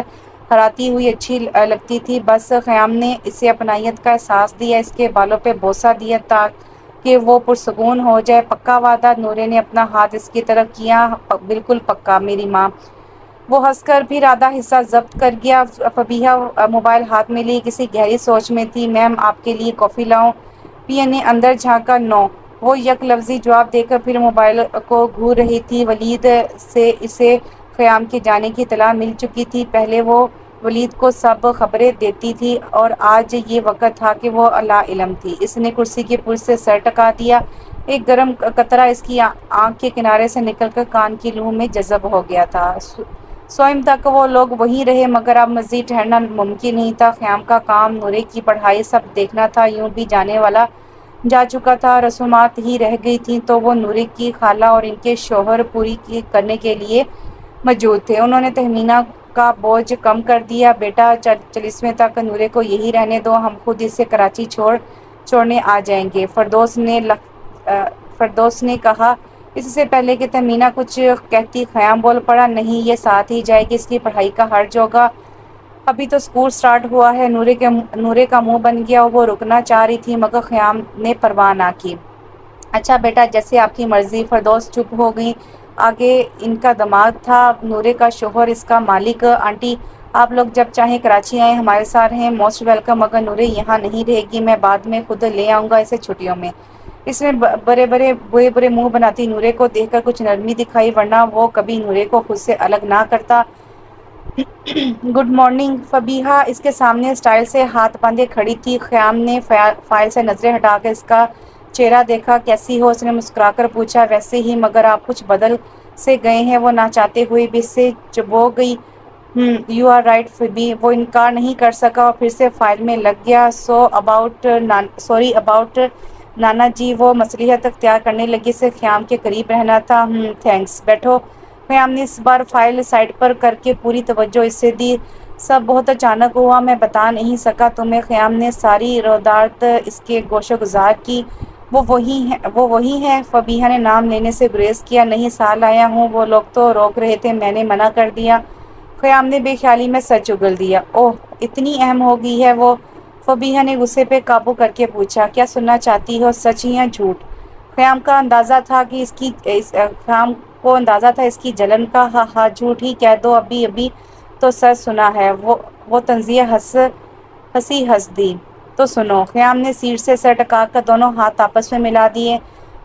हराती हुई अच्छी लगती थी। बस ख़याम ने इसे अपनाइत का एहसास दिया, इसके बालों पे बोसा दिया ताकि वो पुरसकून हो जाए। पक्का वादा नूरे ने अपना हाथ इसकी तरफ़ किया। बिल्कुल पक्का, मेरी माँ। वो हंसकर फिर आधा हिस्सा जब्त कर गया। फबीहा मोबाइल हाथ में ली किसी गहरी सोच में थी, मैम, आपके लिए कॉफ़ी लाऊं? पिया ने अंदर झांका, नो। वो यक लफ्ज़ी जवाब देकर फिर मोबाइल को घूर रही थी। वलीद से इसे क़याम के जाने की इतला मिल चुकी थी। पहले वो वलीद को सब खबरें देती थी और आज ये वक्त था कि वो अल्लाह इलम थी। इसने कुर्सी के पुर से सर टका दिया। एक गर्म कतरा इसकी आँख के किनारे से निकलकर कान की लूह में जज़ब हो गया था। स्वयं तक वो लोग वहीं रहे मगर अब मज़ीद ठहरना मुमकिन नहीं था। ख़्याम का काम नूरे की पढ़ाई सब देखना था। यूँ भी जाने वाला जा चुका था। रसूमात ही रह गई थी तो वो नूरे की खाला और इनके शोहर पूरी की करने के लिए मौजूद थे। उन्होंने तहमीना का बोझ कम कर दिया। बेटा चालीसवें तक नूरे को यही रहने दो। हम खुद इसे कराची छोड़ छोड़ने आ जाएँगे। फरदोस ने लख, फरदोस ने कहा इससे पहले कि तमीना कुछ कहती, ख़याम बोल पड़ा, नहीं, ये साथ ही जाएगी इसकी पढ़ाई का हर्ज होगा अभी तो स्कूल स्टार्ट हुआ है, नूरे के नूरे का मुँह बन गया, वो रुकना चाह रही थी, मगर ख़याम ने परवाह ना की। अच्छा बेटा, जैसे आपकी मर्ज़ी, फरदोस चुप हो गई, आगे इनका दमाग था, नूरे का शोहर, इसका मालिक, आंटी, आप लोग जब चाहें कराची आए, हमारे साथ हैं, मोस्ट वेलकम अगर नूरे यहाँ नहीं रहेगी, मैं बाद में खुद ले आऊँगा इसे छुट्टियों में। इसमें बड़े बड़े, बुरे बुरे मुँह बनाती नूरे को, देखकर कुछ नरमी दिखाई, वरना वो कभी नूरे को खुद से अलग ना करता। गुड मॉर्निंग, फबीहा, इसके सामने स्टाइल से हाथ बांधे खड़ी थी। ख्याम ने फ़ाइल से नज़रें हटाकर इसका चेहरा देखा, कैसी हो? उसने मुस्कुराकर पूछा, वैसे ही, मगर आप कुछ बदल से गए हैं, वो ना चाहते हुए भी इससे चुबो गई। यू आर राइट फबी, वो इनकार नहीं कर सका और फिर से फ़ाइल में लग गया। सो अबाउट सॉरी अबाउट नाना जी वो मसलियत अख्तियार करने लगी से ख्याम के करीब रहना था। थैंक्स हम्म, बैठो। ख्याम ने इस बार फ़ाइल साइड पर करके पूरी तवज्जो इससे दी। सब बहुत अचानक हुआ मैं बता नहीं सका तुम्हें ख्याम ने सारी रोदारत इसके गोशो गुजार की। वो वही है वो वही है। फबीहा ने नाम लेने से गुरेज किया नहीं साल आया हूँ वो लोग तो रोक रहे थे मैंने मना कर दिया। ख्याम ने बेख्याली में सच उगल दिया। ओह इतनी अहम हो गई है वो। फबीहा ने गुस्से पे काबू करके पूछा, क्या सुनना चाहती हो, सच या झूठ? ख्याम का अंदाज़ा था कि इसकी, इस ख्याम को अंदाज़ा था इसकी जलन का। हा हा, झूठ ही कह दो, अभी अभी तो सच सुना है, वो वो तंजिया हंस, हँसी हंस दी। तो सुनो, ख्याम ने सीट से सर टका कर दोनों हाथ आपस में मिला दिए।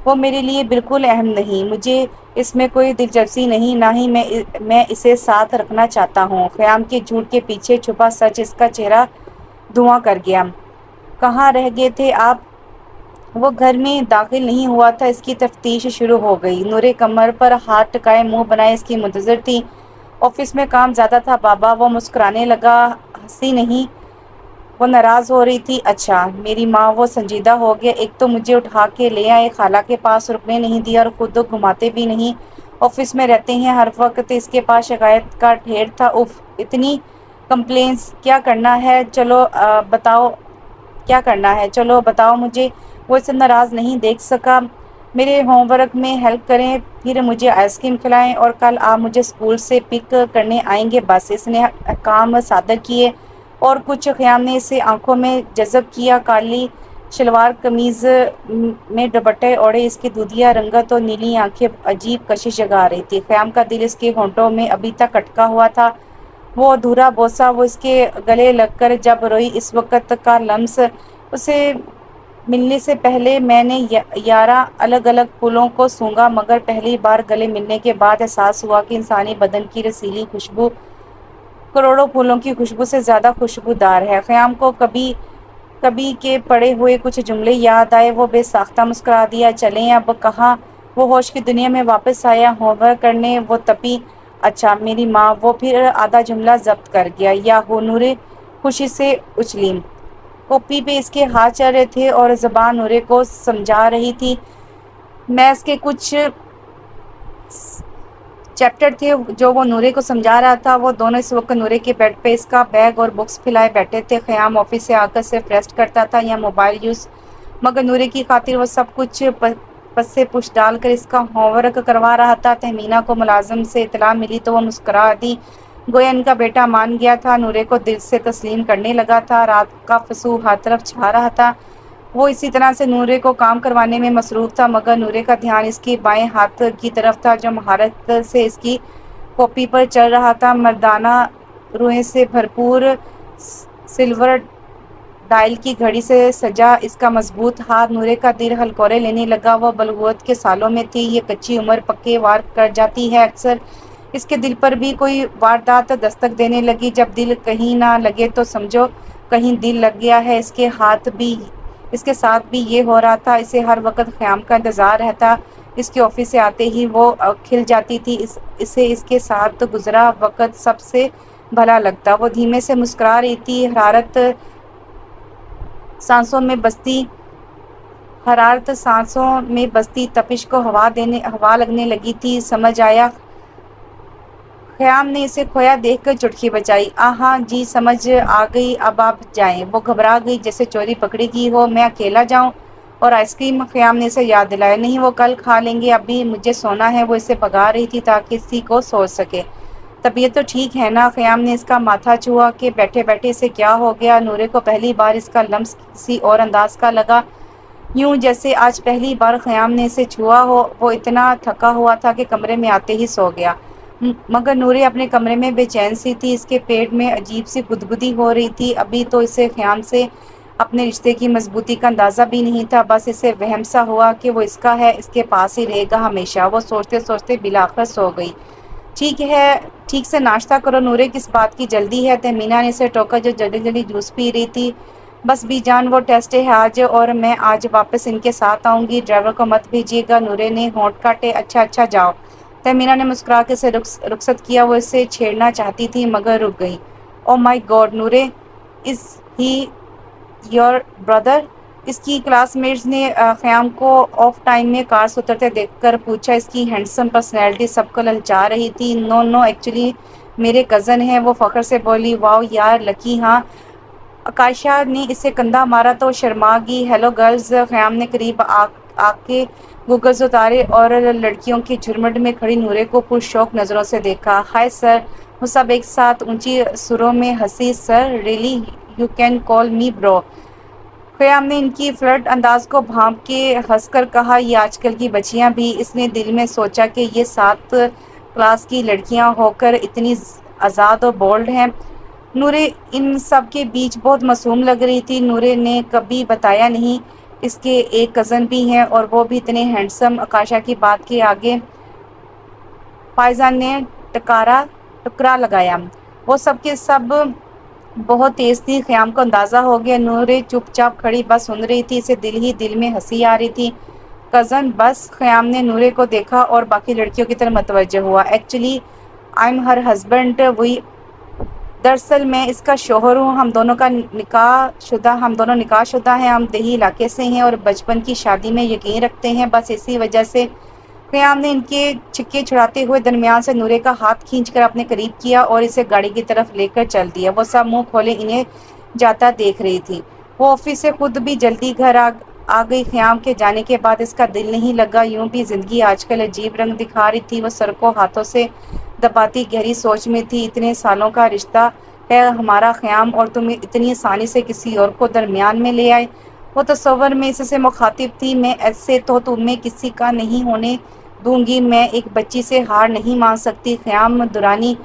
वो मेरे लिए बिल्कुल अहम नहीं, मुझे इसमें कोई दिलचस्पी नहीं, ना ही मैं मैं इसे साथ रखना चाहता हूँ। ख्याम के झूठ के पीछे छुपा सच इसका चेहरा धुआँ कर गया। कहाँ रह गए थे आप? वो घर में दाखिल नहीं हुआ था, इसकी तफ्तीश शुरू हो गई। नूरे कमर पर हाथ टकाए मुँह बनाए इसकी मुंतजर थी। ऑफ़िस में काम ज़्यादा था, बाबा वो मुस्कुराने लगा, हँसी नहीं। वो नाराज़ हो रही थी अच्छा मेरी माँ वो संजीदा हो गया, एक तो मुझे उठा के ले आए, खाला के पास रुकने नहीं दिया और खुद घुमाते भी नहीं। ऑफ़िस में रहते हैं, हर वक्त इसके पास शिकायत का ढेर था। उफ, इतनी कंप्लेंट्स क्या करना है? चलो आ, बताओ क्या करना है? चलो बताओ मुझे। वो इसे नाराज़ नहीं देख सका। मेरे होमवर्क में हेल्प करें फिर मुझे आइसक्रीम खिलाएँ और कल आप मुझे स्कूल से पिक करने आएँगे। बस इसने काम सादर किए और कुछ ख्याम ने इसे आँखों में जज़ब किया। काली शलवार कमीज़ में दुपट्टे ओढ़े इसकी दूधिया रंगत और नीली आँखें अजीब कशिश जगा रही थी। ख्याम का दिल इसके होंठों में अभी तक अटका हुआ था। वो अधूरा बोसा, वो इसके गले लगकर जब रोई इस वक्त का लम्स, उसे मिलने से पहले मैंने ग्यारह अलग अलग फूलों को सूंघा, मगर पहली बार गले मिलने के बाद एहसास हुआ कि इंसानी बदन की रसीली खुशबू, करोड़ों फूलों की खुशबू से ज़्यादा खुशबूदार है। क़याम को कभी कभी के पड़े हुए कुछ जुमले याद आए, वो बेसाख्ता मुस्करा दिया, चलें, अब कहाँ? वो होश की दुनिया में वापस आया, होमवर्क करने, वो तपी अच्छा मेरी माँ, वो फिर आधा जुमला जब्त कर गया। या हो नूरे, खुशी से उछली। कॉपी पे इसके हाथ चल रहे थे और जबान नूरे को समझा रही थी। मैं इसके कुछ चैप्टर थे जो वो नूरे को समझा रहा था। वो दोनों इस वक्त नूरे के बेड पे इसका बैग और बुक्स फैलाए बैठे थे। क़याम ऑफ़िस से आकर सिर्फ़ रेस्ट करता था या मोबाइल यूज़। मगर नूरे की खातिर वो सब कुछ पस से पुश डालकर इसका होमवर्क करवा रहा था। तहमीना को मुलाजम से इतला मिली तो वह मुस्करा दी। गोया इनका बेटा मान गया था, नूरे को दिल से तस्लीम करने लगा था, रात का फसू हर तरफ़ छा रहा था। वो इसी तरह से नूरे को काम करवाने में मसरूफ़ था, मगर नूरे का ध्यान इसकी बाएँ हाथ की तरफ़ था, जो महारत से इसकी कॉपी पर चल रहा था। मर्दाना रूहें से भरपूर सिल्वर डायल की घड़ी से सजा इसका मज़बूत हाथ नूरे का दिल हलकोरे लेने लगा। वह बलगुत के सालों में थी। ये कच्ची उम्र पक्के वार कर जाती है। अक्सर इसके दिल पर भी कोई वारदात दस्तक देने लगी। जब दिल कहीं ना लगे तो समझो कहीं दिल लग गया है। इसके हाथ भी, इसके साथ भी ये हो रहा था। इसे हर वक्त ख़्याम का इंतज़ार रहता। इसके ऑफ़िस से आते ही वो खिल जाती थी। इस, इसे इसके साथ तो गुज़रा वक्त सबसे भला लगता। वो धीमे से मुस्कुरा रही थी। हरारत सांसों में बस्ती, हरारत सांसों में बस्ती तपिश को हवा देने, हवा लगने लगी थी, समझ आया। ख्याम ने इसे खोया देखकर चुटकी बचाई आहा जी, समझ आ गई, अब आप जाएँ। वो घबरा गई, जैसे चोरी पकड़ी गई हो, मैं अकेला जाऊँ? और आइसक्रीम ख्याम ने इसे याद दिलाया। नहीं, वो कल खा लेंगे, अभी मुझे सोना है, वो इसे भगा रही थी ताकि इसी को सोच सके। तबीयत तो ठीक है ना? ख्याम ने इसका माथा छुआ कि बैठे बैठे इसे क्या हो गया? नूरे को पहली बार इसका लम्स किसी और अंदाज का लगा। यूँ जैसे आज पहली बार ख्याम ने इसे छुआ हो, वो इतना थका हुआ था कि कमरे में आते ही सो गया। मगर नूरे अपने कमरे में बेचैन सी थी, इसके पेट में अजीब सी गुदगुदी हो रही थी। अभी तो इसे ख्याम से अपने रिश्ते की मजबूती का अंदाज़ा भी नहीं था, बस इसे वहम सा हुआ कि वो इसका है, इसके पास ही रहेगा हमेशा। वो सोचते सोचते बिलाकर सो गई। ठीक है, ठीक से नाश्ता करो। नूरे किस बात की जल्दी है तहमीना ने इसे टोका जो जल्दी जल्दी जूस पी रही थी। बस भी जान, वो टेस्ट है आज और मैं आज वापस इनके साथ आऊँगी। ड्राइवर को मत भेजिएगा, नूरे ने होंठ काटे अच्छा अच्छा जाओ। तमीना ने मुस्कुरा के से रुखसत किया, वो इसे छेड़ना चाहती थी, मगर रुक गई। ओ my god Noore is he your brother इसकी क्लासमेट्स ने क़याम को ऑफ़ टाइम में कार से उतरते देखकर पूछा, इसकी हैंडसम पर्सनैलिटी सबको ललचा रही थी? नो नो एक्चुअली मेरे कज़न हैं, वो फ़ख्र से बोली, वाओ यार लकी हाँ। आकाशा ने इसे कंधा मारा तो शर्मा गई हेलो गर्ल्स क़याम ने करीब आ, आके गूगल्स उतारे और लड़कियों की झुरमट में खड़ी नूरे को पुरशौक नज़रों से देखा। हाय सर वो सब एक साथ ऊँची सुरों में हँसी sir really you can call me bro Qayam ने इनकी फ्लर्ट अंदाज को भाप के हंसकर कहा, ये आजकल की बच्चियाँ भी। इसने दिल में सोचा कि ये सात क्लास की लड़कियाँ होकर इतनी आज़ाद और बोल्ड हैं। नूरे, इन सब के बीच बहुत मासूम लग रही थी। नूरे ने कभी बताया नहीं, इसके एक कज़न भी हैं और वो भी इतने हैंडसम। आकाशा की बात के आगे फायजान ने टकारा, टकरा लगाया। वो सब के सब बहुत तेज़ थी, ख्याम को अंदाज़ा हो गया। नूरे चुपचाप खड़ी बस सुन रही थी, इसे दिल ही दिल में हँसी आ रही थी। कज़न बस क़याम ने नूरे को देखा और बाकी लड़कियों की तरफ़ मतवजह हुआ। Actually I am her husband वही दरअसल मैं इसका शोहर हूँ। हम दोनों का निकाह शुदा हम दोनों निकाह शुदा हैं। हम दही इलाके से हैं और बचपन की शादी में यकीन रखते हैं। बस इसी वजह से क़याम ने इनके छिक्के छुड़ाते हुए दरमियान से नूरे का हाथ खींचकर अपने करीब किया और इसे गाड़ी की तरफ़ लेकर चल दिया। वो सब मुँह खोले इन्हें जाता देख रही थी। वो ऑफ़िस से खुद भी जल्दी घर आ आ गई। क़याम के जाने के बाद इसका दिल नहीं लगा। यूँ भी ज़िंदगी आजकल अजीब रंग दिखा रही थी। वो सर को हाथों से दबाती गहरी सोच में थी। इतने सालों का रिश्ता है हमारा क़्याम और तुम इतनी आसानी से किसी और को दरमियान में ले आए। वो तस्वर में इससे मुखातिब थी। मैं ऐसे तो तुम्हें किसी का नहीं होने दूँगी। मैं एक बच्ची से हार नहीं मान सकती। क़्याम दुरानी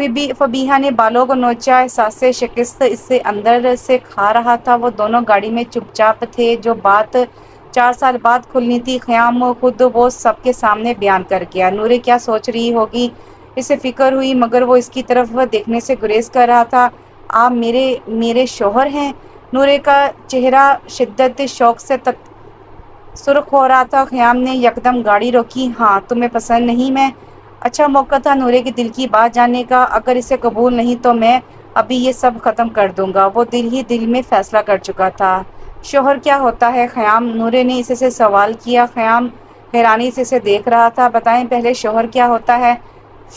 भी फबीहा ने बालों को नोचा एहसास शिकस्त इससे अंदर से खा रहा था। वो दोनों गाड़ी में चुपचाप थे। जो बात चार साल बाद खुलनी थी ख्याम खुद वो सबके सामने बयान कर गया। नूरे क्या सोच रही होगी? इसे फ़िक्र हुई, मगर वो इसकी तरफ़ देखने से गुरेज कर रहा था, आप मेरे मेरे शोहर हैं? नूरे का चेहरा शिद्दत, शौक से तक सुर्ख हो रहा था, ख्याम ने यकदम गाड़ी रोकी। हाँ तुम्हें पसंद नहीं मैं? अच्छा मौका था नूरे के दिल की बात जानने का। अगर इसे कबूल नहीं तो मैं अभी ये सब ख़त्म कर दूँगा। वो दिल ही दिल में फ़ैसला कर चुका था। शोहर क्या होता है, ख़याम? नूरे ने इसे से सवाल किया। ख़याम हैरानी से इसे देख रहा था। बताएँ पहले शोहर क्या होता है?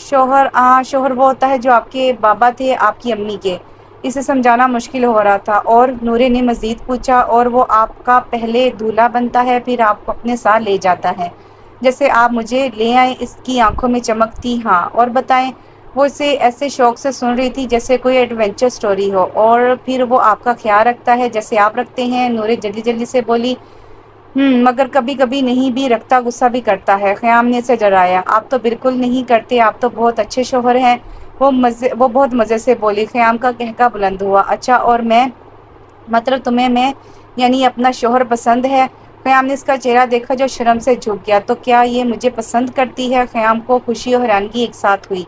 शोहर हाँ शोहर वो होता है जो आपके बाबा थे, आपकी अम्मी के। इसे समझाना मुश्किल हो रहा था और नूरे ने मज़ीद पूछा, और वो आपका पहले दूल्हा बनता है, फिर आपको अपने साथ ले जाता है? जैसे आप मुझे ले आए, इसकी आँखों में चमक थी हाँ और बताएँ, वो इसे ऐसे शौक से सुन रही थी जैसे कोई एडवेंचर स्टोरी हो और फिर वो आपका ख्याल रखता है जैसे आप रखते हैं। नूरे जल्दी जल्दी से बोली हम्म मगर कभी कभी नहीं भी रखता, गुस्सा भी करता है। ख़याम ने इसे डराया। आप तो बिल्कुल नहीं करते, आप तो बहुत अच्छे शोहर हैं। वो मज़े, वो बहुत मज़े से बोली, ख़याम का कहका बुलंद हुआ। अच्छा और मैं मतलब तुम्हें मैं, यानी अपना शोहर पसंद है? ख़याम ने इसका चेहरा देखा जो शर्म से झुक गया। तो क्या ये मुझे पसंद करती है? ख़याम को खुशी और हैरानगी एक साथ हुई।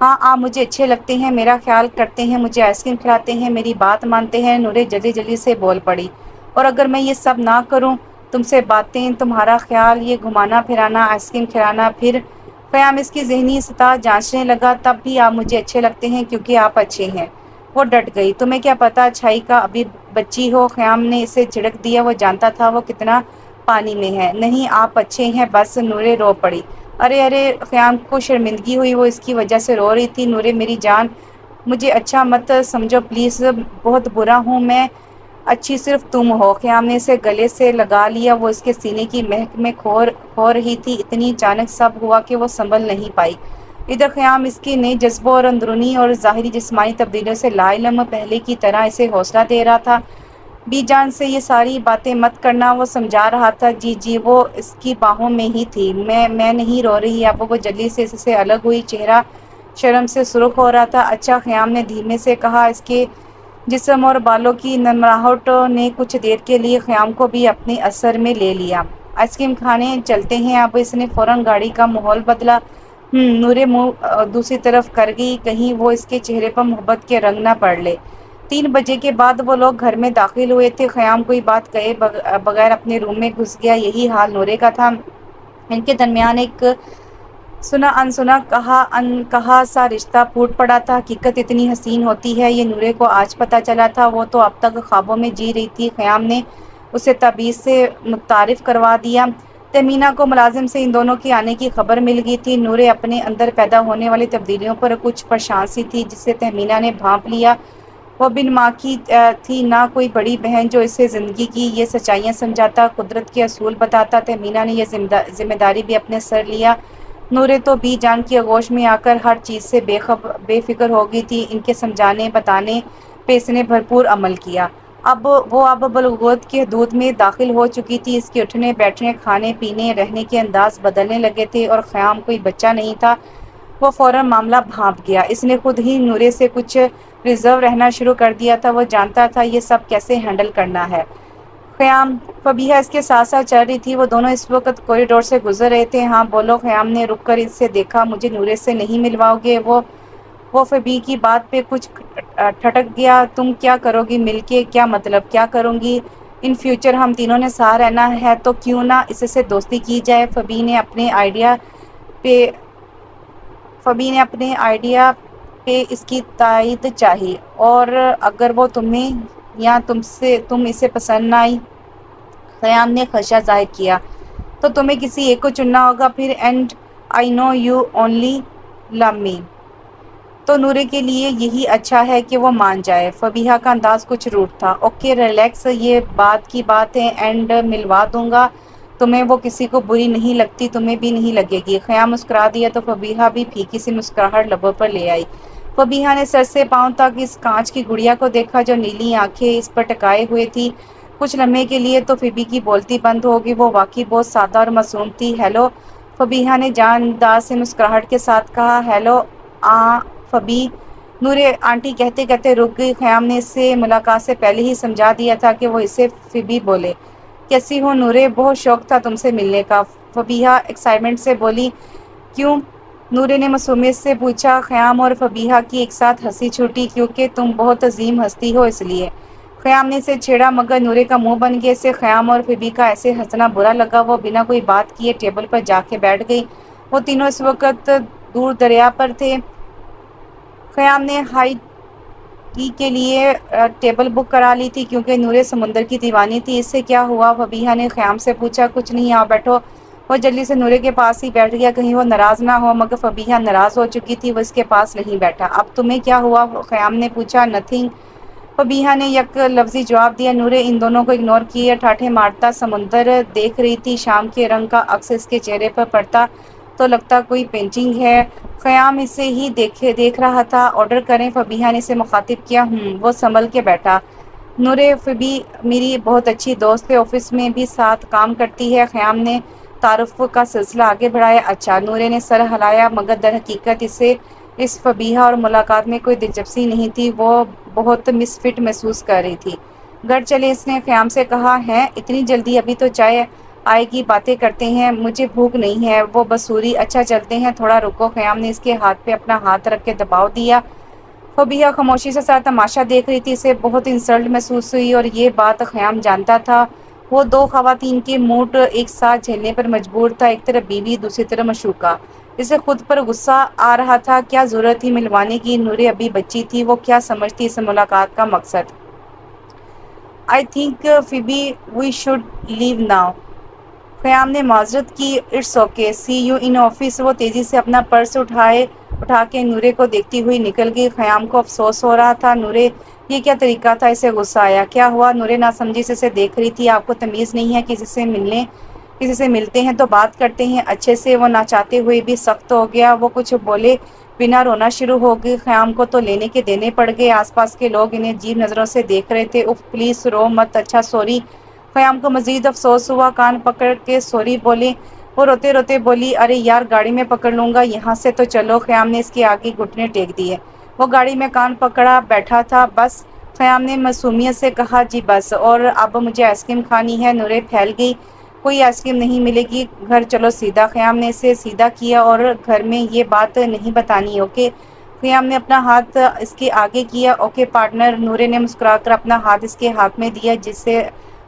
हाँ आप मुझे अच्छे लगते हैं, मेरा ख्याल करते हैं, मुझे आइसक्रीम खिलाते हैं, मेरी बात मानते हैं। नूरे जल्दी जल्दी से बोल पड़ी। और अगर मैं ये सब ना करूँ, तुमसे बातें, तुम्हारा ख्याल, ये घुमाना फिराना आइसक्रीम खिलाना, फिर क़याम इसकी जहनी सतह जांचने लगा, तब भी आप मुझे अच्छे लगते हैं क्योंकि आप अच्छे हैं। वो डट गई। तुम्हें क्या पता अच्छाई का अभी बच्ची हो? ख़याम ने इसे झिड़क दिया। वो जानता था वो कितना पानी में है। नहीं, आप अच्छे हैं, बस नूरे रो पड़ी। अरे अरे, ख़याम को शर्मिंदगी हुई। वो इसकी वजह से रो रही थी। नूरे, मेरी जान, मुझे अच्छा मत समझो, प्लीज़, बहुत बुरा हूँ मैं। अच्छी सिर्फ़ तुम हो। क़याम ने इसे गले से लगा लिया। वो इसके सीने की महक में खोर खो रही थी। इतनी अचानक सब हुआ कि वो संभल नहीं पाई। इधर क़याम इसके नए जज्बों और अंदरूनी और ज़ाहरी जिसमानी तब्दीलियों से लाइलम पहले की तरह इसे हौसला दे रहा था। बी जान से ये सारी बातें मत करना। वो समझा रहा था, जी जी, वो इसकी बाहों में ही थी। मैं मैं नहीं रो रही अब वो जल्दी से इससे अलग हुई। चेहरा शर्म से सुरख हो रहा था। अच्छा क़याम ने धीमे से कहा, इसके जिसम और बालों की नमराहट ने कुछ देर के लिए ख़याम को भी अपने असर में ले लिया। आइसक्रीम खाने चलते हैं अब इसने फ़ौरन गाड़ी का माहौल बदला। हम्म, नूरे मुँह दूसरी तरफ़ कर गई कहीं वो इसके चेहरे पर मोहब्बत के रंग ना पड़ ले। तीन बजे के बाद वो लोग घर में दाखिल हुए थे। ख़याम कोई बात कहे बगैर अपने रूम में घुस गया यही हाल नूरे का था। इनके दरमियान एक सुना अनसुना कहा, अन कहा सा रिश्ता फूट पड़ा था। हकीकत इतनी हसीन होती है, ये नूरे को आज पता चला था। वो तो अब तक ख्वाबों में जी रही थी। क़याम ने उसे तबीज़ से मुतारफ़ करवा दिया। तमीना को मुलाजिम से इन दोनों के आने की खबर मिल गई थी। नूरे अपने अंदर पैदा होने वाली तब्दीलियों पर कुछ परेशान सी थी जिससे तहमीना ने भाप लिया। वह बिन माँ की थी, ना कोई बड़ी बहन जो इसे ज़िंदगी की ये सच्चाइयाँ समझाता, कुदरत के असूल बताता। तहमीना ने यह ज़िम्मेदारी भी अपने सर लिया। नूरे तो बी जान की आगोश में आकर हर चीज़ से बेखब, बेफिक्र हो गई थी। इनके समझाने, बताने पे इसने भरपूर अमल किया। अब वो अब बलगोत की हदूद में दाखिल हो चुकी थी। इसके उठने, बैठने, खाने, पीने, रहने के अंदाज बदलने लगे थे और ख़्याम कोई बच्चा नहीं था। वो फ़ौर मामला भाप गया। इसने खुद ही नूरे से कुछ रिज़र्व रहना शुरू कर दिया था। वो जानता था ये सब कैसे हैंडल करना है। क़याम फबीहा इसके साथ साथ चल रही थी, वो दोनों इस वक्त कॉरिडोर से गुजर रहे थे। हाँ बोलो, क़याम ने रुक कर इससे देखा, मुझे नूरे से नहीं मिलवाओगे। वो वो फबी की बात पे कुछ ठटक गया। तुम क्या करोगी मिलके? क्या मतलब? क्या करूँगी? इन फ्यूचर हम तीनों ने साथ रहना है तो क्यों ना इससे दोस्ती की जाए? फ़बी ने अपने आइडिया पे फ़बी ने अपने आइडिया पे इसकी तायद चाहिए और अगर वो तुम्हें या तुमसे, तुम इसे पसंद ना आई? ख़याम ने खशा ज़ाहिर किया। तो तुम्हें किसी एक को चुनना होगा, फिर and I know you only love me. तो नूरे के लिए यही अच्छा है कि वो मान जाए। फबीहा का अंदाज कुछ रूट था। ओके, रिलैक्स, ये बात की बात है, एंड मिलवा दूँगा। तुम्हें वो किसी को बुरी नहीं लगती, तुम्हें भी नहीं लगेगी। ख़याम मुस्कुरा दिया तो फबीहा भी फीकी सी मुस्कुराहट लबों पर ले आई। फबीहा ने सर से पाँव तक इस कांच की गुड़िया को देखा जो नीली आँखें इस पर टकाए हुए थी। कुछ लम्हे के लिए तो फिबी की बोलती बंद होगी, वो वाकई बहुत सादा और मासूम थी। हेलो, फबीहा ने जानदार से मुस्कुराहट के साथ कहा, हेलो, आ, फबी। नूरे आंटी कहते कहते रुक गई। ख़याम ने इससे मुलाकात से पहले ही समझा दिया था कि वो इसे फ़िबी बोले। कैसी हो नूरे? बहुत शौक था तुमसे मिलने का। फबीहा एक्साइटमेंट से बोली, क्यों? नूरे ने मसूमियत से पूछा, ख़याम और फबीहा की एक साथ हँसी छूटी क्योंकि तुम बहुत अजीम हस्ती हो इसलिए। ख़याम ने इसे छेड़ा, मगर नूरे का मुँह बन गया। इसे ख़याम और फबी का ऐसे हंसना बुरा लगा। वो बिना कोई बात किए टेबल पर जाके बैठ गई। वो तीनों इस वक्त दूर दरिया पर थे। ख़याम ने हाई टी के लिए टेबल बुक करा ली थी क्योंकि नूरे समुंदर की दीवानी थी। इससे क्या हुआ? फबीहा ने ख़याम से पूछा, कुछ नहीं आ बैठो। वो जल्दी से नूरे के पास ही बैठ गया, कहीं वो नाराज़ ना हो, मगर फबीहा नाराज़ हो चुकी थी, वो इसके पास नहीं बैठा। अब तुम्हें क्या हुआ? ख़याम ने पूछा, नथिंग। फबीहा ने यक लफ्जी जवाब दिया, नूरे, इन दोनों को इग्नोर किए, ठाठे मारता, समुंदर देख रही थी, शाम के रंग का अक्स इसके चेहरे पर पड़ता तो लगता कोई पेंटिंग है। क़याम इसे ही देखे, देख रहा था ऑर्डर करें। फ़बीहा ने इसे मुखातिब किया हूँ वो संभल के बैठा। नूरे फ़बी मेरी बहुत अच्छी दोस्त है ऑफ़िस में भी साथ काम करती है। क़याम ने तारफ़ का सिलसिला आगे बढ़ाया। अच्छा नूरे ने सर हिलाया, मगर दर हकीकत इसे, इस फबीहा और मुलाकात में कोई दिलचस्पी नहीं थी। वो बहुत मिसफिट महसूस कर रही थी। घर चले इसने क़याम से कहा, है, इतनी जल्दी अभी तो चाय आएगी, बातें करते हैं, मुझे भूख नहीं है। वो बसूरी अच्छा चलते हैं, थोड़ा रुको। क़याम ने इसके हाथ पे अपना हाथ रख के दबाव दिया। फबिया खामोशी से साथ तमाशा देख रही थी। इसे बहुत इंसल्ट महसूस हुई और ये बात क़याम जानता था। वो दो खातन के मूड एक साथ झेलने पर मजबूर था, एक तरफ़ बीवी, दूसरी तरफ़ मशूका। इसे खुद पर गुस्सा आ रहा था, क्या ज़रूरत थी मिलवाने की? नूरे अभी बच्ची थी, वो क्या समझती इस मुलाकात का मकसद? I think Fibi we should leave now Qayam ने माजरत की it's okay see you in office वो तेज़ी से अपना पर्स उठाए, उठा के नूरे को देखती हुई निकल गई। क़याम को अफसोस हो रहा था, नूरे ये क्या तरीका था इसे गुस्सा आया? क्या हुआ? नूरे ना समझी से देख रही थी। आपको तमीज़ नहीं है किसी से मिलने, किसी से मिलते हैं तो बात करते हैं अच्छे से। वो ना चाहते हुए भी सख्त हो गया। वो कुछ बोले बिना रोना शुरू हो गई क़याम को तो लेने के देने पड़ गए। आसपास के लोग इन्हें जीव नज़रों से देख रहे थे। उफ प्लीज़ रो मत। अच्छा सॉरी क़याम को मज़ीद अफसोस हुआ। कान पकड़ के सॉरी बोले। वो रोते रोते बोली, अरे यार, गाड़ी में पकड़ लूँगा। यहाँ से तो चलो। क़याम ने इसके आगे घुटने टेक दिए। वो गाड़ी में कान पकड़ा, बैठा था, बस। क़याम ने मासूमियत से कहा, जी बस। और अब मुझे आइसक्रीम खानी है, नूरे फैल गई। कोई आइसक्रीम नहीं मिलेगी। घर चलो सीधा। क़याम ने इसे सीधा किया और घर में ये बात नहीं बतानी, ओके? क़याम ने अपना हाथ इसके आगे किया। ओके, पार्टनर नूरे ने मुस्कुराकर अपना हाथ इसके हाथ में दिया जिससे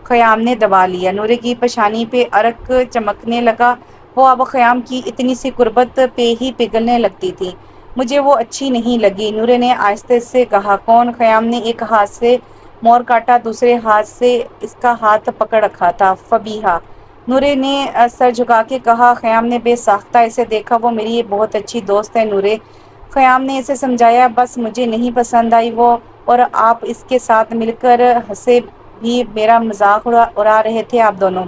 ख़याम ने दबा लिया। नूरे की पशानी पे अरक चमकने लगा। वो अब ख़याम की इतनी सी गुर्बत पे ही पिघलने लगती थी। मुझे वो अच्छी नहीं लगी। नूरे ने आहिस्ते से कहा, कौन ख़याम ने एक हाथ से मोर काटा, दूसरे हाथ से इसका हाथ पकड़ रखा था? फबीहा। नूरे ने सर झुका के कहा, ख़याम ने बेसाख्ता इसे देखा, वो मेरी बहुत अच्छी दोस्त है नूरे। ख़याम ने इसे समझाया, बस मुझे नहीं पसंद आई वो, और आप इसके साथ मिलकर हंसे भी मेरा मज़ाक उड़ा उड़ा रहे थे आप दोनों।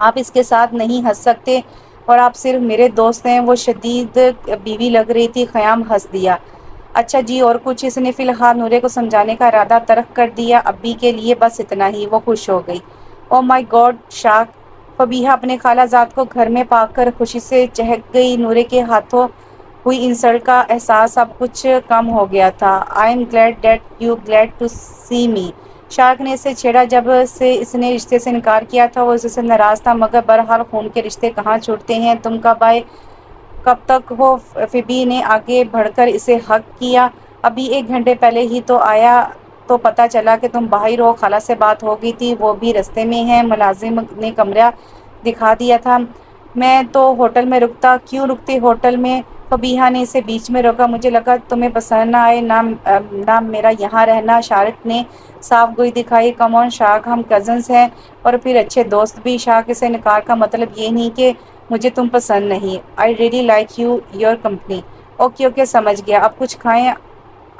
आप इसके साथ नहीं हंस सकते और आप सिर्फ़ मेरे दोस्त हैं, वो शदीद बीवी लग रही थी, ख़याम हंस दिया। अच्छा जी, और कुछ इसने फ़िलहाल नूरे को समझाने का इरादा तर्क कर दिया। अभी के लिए बस इतना ही, वो खुश हो गई। ओ माई गॉड शाक। फबीहा अपने खालाजाद को घर में पाकर खुशी से चहक गई। नूरे के हाथों हुई इंसल्ट का एहसास अब कुछ कम हो गया था। I am glad that you glad to see me shark ने इसे छेड़ा जब से इसने रिश्ते से इनकार किया था, वो इससे नाराज़ था, मगर बहरहाल खून के रिश्ते कहाँ छूटते हैं? तुम कब आए? कब तक हो? फिबी ने आगे बढ़कर इसे हक किया। अभी एक घंटे पहले ही तो आया तो पता चला कि तुम बाहर हो, खाला से बात हो गई थी, वो भी रस्ते में है। मुलाजिम ने कमरा दिखा दिया था। मैं तो होटल में रुकता, क्यों रुकती होटल में? फबीहा ने इसे बीच में रोका। मुझे लगा, तुम्हें पसंद ना आए, ना ना मेरा यहाँ रहना। शारिक ने साफ़ गोई दिखाई कमौन शाख हम कज़न्स हैं। और फिर अच्छे दोस्त भी। शाख इसे निकार का मतलब ये नहीं कि मुझे तुम पसंद नहीं। I really like you your company okay okay समझ गया। अब कुछ खाएँ?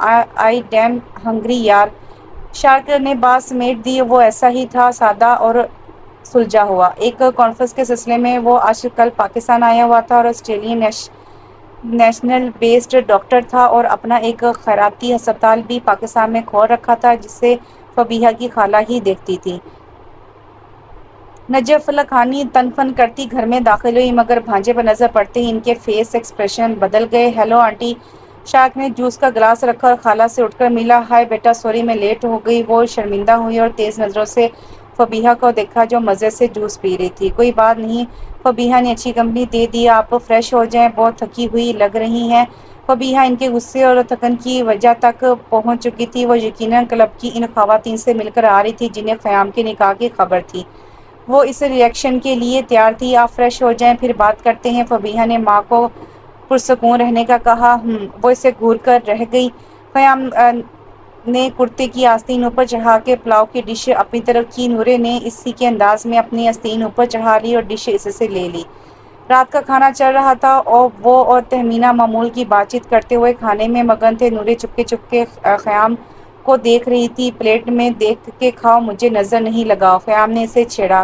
आई डैम हंग्री यार। शार्क ने बात समेट दी। वो ऐसा ही था, सादा और सुलझा हुआ। एक कॉन्फ्रेंस के सिलसिले में वो आज कल पाकिस्तान आया हुआ था और ऑस्ट्रेलियन नेश नेशनल बेस्ड डॉक्टर था और अपना एक खैराती अस्पताल भी पाकिस्तान में खोल रखा था, जिसे फबीहा की खाला ही देखती थी। नजफ लखानी तनफन करती घर में दाखिल हुई, मगर भांजे पर नज़र पड़ते ही इनके फेस एक्सप्रेशन बदल गए। Hello, aunty. शाक ने जूस का गिलास रखा और खाला से उठकर मिला। हाय बेटा, सॉरी, मैं लेट हो गई। वो शर्मिंदा हुई और तेज़ नज़रों से फबीहा को देखा जो मज़े से जूस पी रही थी। कोई बात नहीं फबीहा ने अच्छी कंपनी दे दी आप फ्रेश हो जाएँ बहुत थकी हुई लग रही हैं। फबीहा इनके गुस्से और थकन की वजह तक पहुँच चुकी थी। वो यकीनन क्लब की इन खातन से मिलकर आ रही थी जिन्हें क़याम के निकाह की खबर थी। वो इस रिएक्शन के लिए तैयार थी आप फ्रेश हो जाएँ फिर बात करते हैं। फबीहा ने माँ को पुरसकून रहने का कहा हम्म, वो इसे घूर कर रह गई। क़याम ने कुर्ते की आस्तीन ऊपर चढ़ा के पुलाव की डिश अपनी तरफ़ की। नूरे ने इसी के अंदाज में अपनी आस्तीन ऊपर चढ़ा ली और डिश इससे ले ली। रात का खाना चल रहा था और वो और तहमीना मामूल की बातचीत करते हुए खाने में मगन थे। नूरे चुपके चुपके ख़याम को देख रही थी। प्लेट में देख के खाओ मुझे नज़र नहीं लगाओ। ख़याम ने इसे छेड़ा।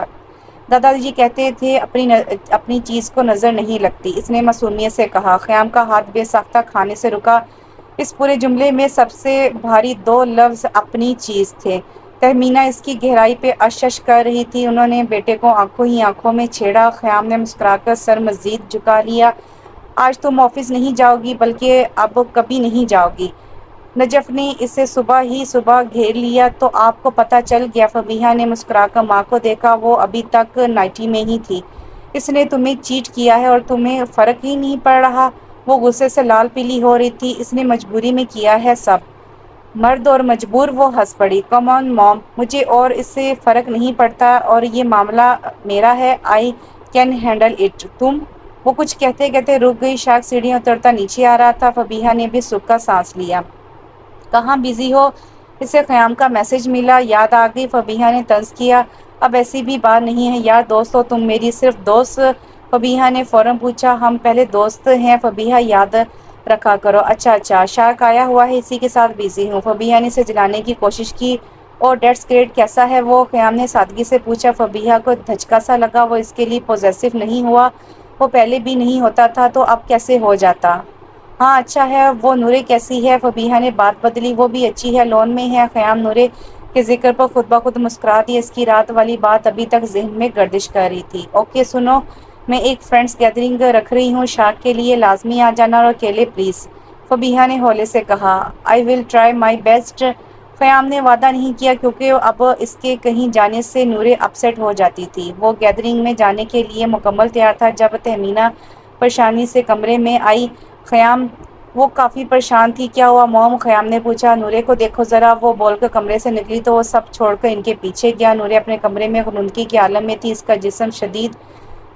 दादाजी कहते थे अपनी न, अपनी चीज़ को नज़र नहीं लगती। इसने मासूमियत से कहा। ख़याम का हाथ बेसाख्ता खाने से रुका। इस पूरे जुमले में सबसे भारी दो लफ्ज़ अपनी चीज़ थे। तहमीना इसकी गहराई पे अशश कर रही थी। उन्होंने बेटे को आँखों ही आँखों में छेड़ा, ख़याम ने मुस्कुराकर सर मज़ीद झुका लिया। आज तुम ऑफ़िस नहीं जाओगी, बल्कि अब कभी नहीं जाओगी। नजफ़ ने इसे सुबह ही सुबह घेर लिया तो आपको पता चल गया फबीहा ने मुस्कुराकर माँ को देखा, वो अभी तक नाइटी में ही थी। इसने तुम्हें चीट किया है और तुम्हें फ़र्क ही नहीं पड़ रहा। वो गुस्से से लाल पीली हो रही थी, इसने मजबूरी में किया है सब। मर्द और मजबूर वो हंस पड़ी। कमॉन मॉम मुझे और इससे फ़र्क नहीं पड़ता और ये मामला मेरा है। आई कैन हैंडल इट तुम? वो कुछ कहते कहते रुक गई शाक सीढ़ियाँ उतरता नीचे आ रहा था। फबीहा ने भी सुख का सांस लिया। कहाँ बिज़ी हो? इसे क़याम का मैसेज मिला। याद आ गई, फबीहा ने तंज किया। अब ऐसी भी बात नहीं है। यार, दोस्तों तुम मेरी, सिर्फ़ दोस्त फबीहा ने फ़ौरन पूछा, हम पहले दोस्त हैं, फबीहा याद रखा करो। अच्छा अच्छा शार्क आया हुआ है, इसी के साथ बिज़ी हूँ। फबीहा ने इसे जलाने की कोशिश की और डेट्स ग्रेड कैसा है, वो क़याम ने सादगी से पूछा। फबीहा को धचका सा लगा, वो इसके लिए पॉजिटिव नहीं हुआ, वो पहले भी नहीं होता था तो अब कैसे हो जाता? हाँ अच्छा है, वो नूरे कैसी है? फबीहा ने बात बदली, वो भी अच्छी है, लोन में है, क़याम नूरे के ज़िक्र पर खुद ब खुद मुस्कुरा दी इसकी रात वाली बात अभी तक जहन में गर्दिश कर रही थी। ओके, सुनो मैं एक फ्रेंड्स गैदरिंग रख रही हूँ, शाक के लिए लाजमी आ जाना और अकेले प्लीज़ फबीहा ने हौले से कहा I will try my best Qayam ने वादा नहीं किया क्योंकि अब इसके कहीं जाने से नूरे अपसेट हो जाती थी। वो गैदरिंग में जाने के लिए मुकम्मल तैयार था जब तहमीना परेशानी से कमरे में आई। ख़याम वो काफ़ी परेशान थी। क्या हुआ मोम? ख़याम ने पूछा। नूरे को देखो ज़रा, वो बोलकर कमरे से निकली तो वो सब छोड़कर इनके पीछे गया। नूरे अपने कमरे में गुनकी के आलम में थी। इसका जिसम शदीद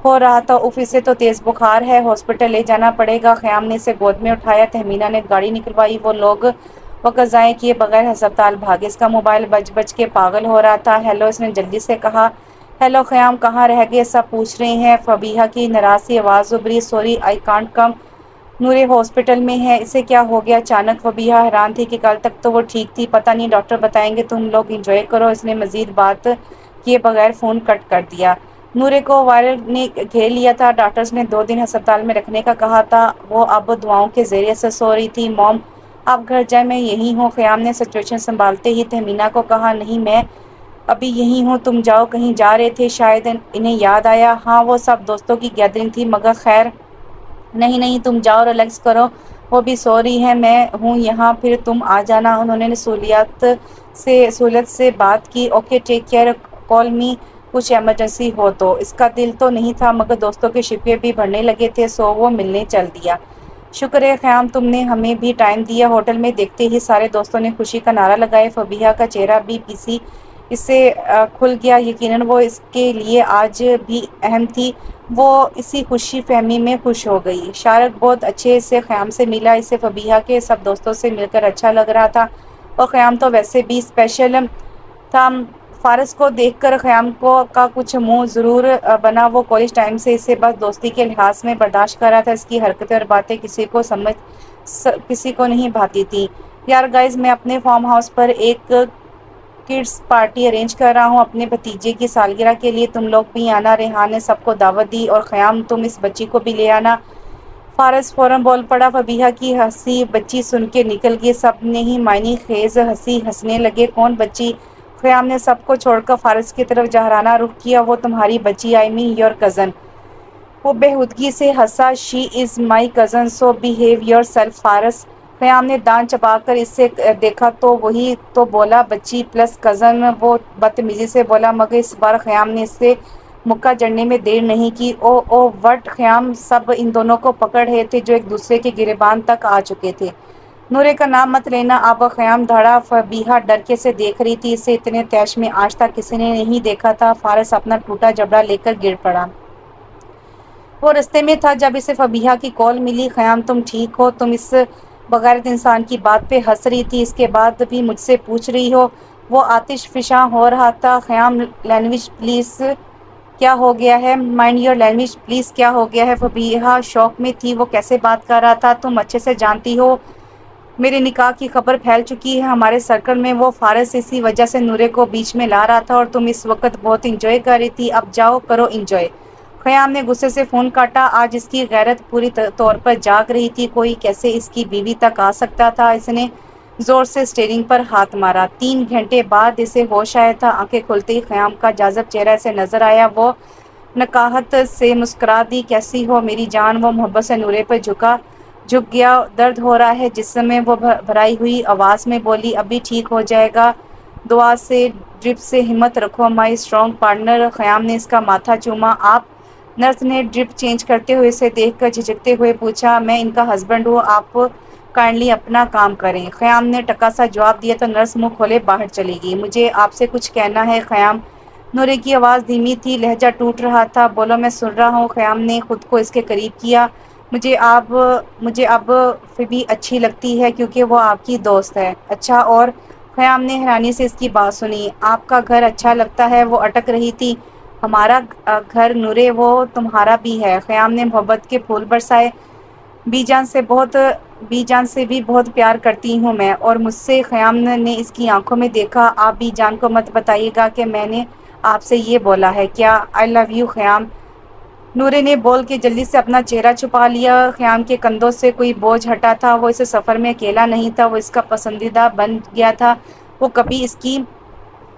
हो रहा था। उफ इसे तो तेज़ बुखार है, हॉस्पिटल ले जाना पड़ेगा। ख़याम ने इसे गोद में उठाया। तहमीना ने गाड़ी निकलवाई। वो लोग वक्त ज़ाय किए बगैर हस्पताल भागे। इसका मोबाइल बज बज के पागल हो रहा था। हेलो, इसने जल्दी से कहा, हेलो ख़याम कहाँ रह गए? सब पूछ रहे हैं। फबीहा की नाराज़ी आवाज़ उभरी। Sorry, I can't come. Noore hospital में है। इसे क्या हो गया? अचानक फबीहा हैरान थी कि कल तक तो वो ठीक थी। पता नहीं, डॉक्टर बताएँगे। तुम लोग इंजॉय करो। इसने मज़ीद बात किए बगैर फ़ोन कट कर दिया। नूरे को वायरल ने घेर लिया था। डॉक्टर्स ने दो दिन अस्पताल में रखने का कहा था। वो अब दुआओं के ज़रिए से सो रही थी। मॉम, आप घर जाए, मैं यहीं हूँ। क़याम ने सिचुएशन संभालते ही तहमीना को कहा, नहीं, मैं अभी यहीं हूँ। तुम जाओ, कहीं जा रहे थे, शायद इन्हें याद आया। हाँ वो सब दोस्तों की गैदरिंग थी, मगर खैर, नहीं नहीं, तुम जाओ, रिलैक्स करो। वो भी सो रही है, मैं हूँ यहाँ, फिर तुम आ जाना। उन्होंने सहूलियात से सहूलत से बात की। Okay, take care, call me. कुछ एमरजेंसी हो तो। इसका दिल तो नहीं था, मगर दोस्तों के शिपे भी भरने लगे थे सो वो मिलने चल दिया। शुक्र है ख़याम तुमने हमें भी टाइम दिया। होटल में देखते ही सारे दोस्तों ने खुशी का नारा लगाया। फबीहा का चेहरा भी पीसी इससे खुल गया यकीनन। वो इसके लिए आज भी अहम थी। वो इसी खुशी फहमी में खुश हो गई। शारक बहुत अच्छे से क़याम से मिला। इसे फबीहा के सब दोस्तों से मिलकर अच्छा लग रहा था। और क़याम तो वैसे भी स्पेशल था। फ़ारस को देखकर ख़याम को का कुछ मुँह ज़रूर बना। वो कॉलेज टाइम से इसे बस दोस्ती के लिहाज में बर्दाश्त कर रहा था। इसकी हरकतें और बातें किसी को समझ स, किसी को नहीं भाती थी। यार गाइज़ मैं अपने फार्म हाउस पर एक किड्स पार्टी अरेंज कर रहा हूँ। अपने भतीजे की सालगिरह के लिए तुम लोग भी आना। रेहान ने सबको दावत दी और ख़याम तुम इस बच्ची को भी ले आना। फ़ारस फ़ौरन बोल पड़ा। फबीहा की हँसी बच्ची सुन के निकल गई। सबने ही मायनी खेज हँसी हंसने लगे। कौन बच्ची क़याम ने सबको छोड़कर फ़ारस की तरफ़ जहराना रुख किया, वो तुम्हारी बच्ची आई मीन योर कज़न। वो बेहदगी से हंसा, she is my cousin, so behave yourself, Faras. Khayyam ने दान चबाकर इससे देखा तो वही तो बोला, बच्ची प्लस कज़न। वो बदतमीज़ी से बोला, मगर इस बार ख़याम ने इससे मुक्का जड़ने में देर नहीं की। ओ ओ, वट ख़याम सब इन दोनों को पकड़ रहे थे जो एक दूसरे के गिरबान तक आ चुके थे। नूरे का नाम मत लेना। अब ख़याम धड़ा फबीहा डरके से देख रही थी। इसे इतने तैश में आज तक किसी ने नहीं देखा था। फारस अपना टूटा जबड़ा लेकर गिर पड़ा। वो रस्ते में था जब इसे फबीहा की कॉल मिली। ख़याम, तुम ठीक हो? तुम इस बगैर इंसान की बात पे हंस रही थी। इसके बाद भी मुझसे पूछ रही हो। वो आतिश फिशा हो रहा था। ख़याम, लैंग्वेज प्लीज़ क्या हो गया है? माइंड योर लैंग्वेज प्लीज़ क्या हो गया है? फबीहा शौक में थी। वो कैसे बात कर रहा था? तुम अच्छे से जानती हो? मेरे निकाह की खबर फैल चुकी है। हमारे सर्कल में वो फारस इसी वजह से नूरे को बीच में ला रहा था और तुम इस वक्त बहुत इंजॉय कर रही थी। अब जाओ, करो इंजॉय ख़याम ने गुस्से से फ़ोन काटा। आज इसकी गैरत पूरी तौर पर जाग रही थी। कोई कैसे इसकी बीवी तक आ सकता था? इसने ज़ोर से स्टेरिंग पर हाथ मारा। तीन घंटे बाद इसे होश आया था। आँखें खुलते ही ख़याम का जाजब चेहरा से नज़र आया। वो नकाहत से मुस्करा दी, कैसी हो मेरी जान? वो मोहब्बत से नूरे पर झुका। झुक गया, दर्द हो रहा है। जिस समय वो भराई हुई आवाज़ में बोली, अभी ठीक हो जाएगा। दुआ से, ड्रिप से हिम्मत रखो माई स्ट्रॉन्ग पार्टनर ख़याम ने इसका माथा चूमा। आप नर्स ने ड्रिप चेंज करते हुए इसे देखकर झिझकते हुए पूछा, मैं इनका हस्बैंड हूँ, आप काइंडली अपना काम करें। ख़याम ने टका सा जवाब दिया तो नर्स मुँह खोले, बाहर चली गई मुझे आपसे कुछ कहना है। ख़याम नूरे की आवाज़ धीमी थी, लहजा टूट रहा था। बोलो, मैं सुन रहा हूँ। ख़याम ने खुद को इसके करीब किया। मुझे आप, मुझे अब फिर भी अच्छी लगती है क्योंकि वो आपकी दोस्त है। अच्छा और ख़याम ने हैरानी से इसकी बात सुनी। आपका घर अच्छा लगता है, वो अटक रही थी। हमारा घर नूरे, वो तुम्हारा भी है। ख़याम ने मोहब्बत के फूल बरसाए। बीजान से बहुत, बीजान से भी बहुत प्यार करती हूँ मैं। और मुझसे ख़याम ने इसकी आँखों में देखा। आप बीजान को मत बताइएगा कि मैंने आपसे ये बोला है, क्या आई लव यू ख़याम नूरे ने बोल के जल्दी से अपना चेहरा छुपा लिया। ख़याम के कंधों से कोई बोझ हटा था। वो इसे सफ़र में अकेला नहीं था। वो इसका पसंदीदा बन गया था। वो कभी इसकी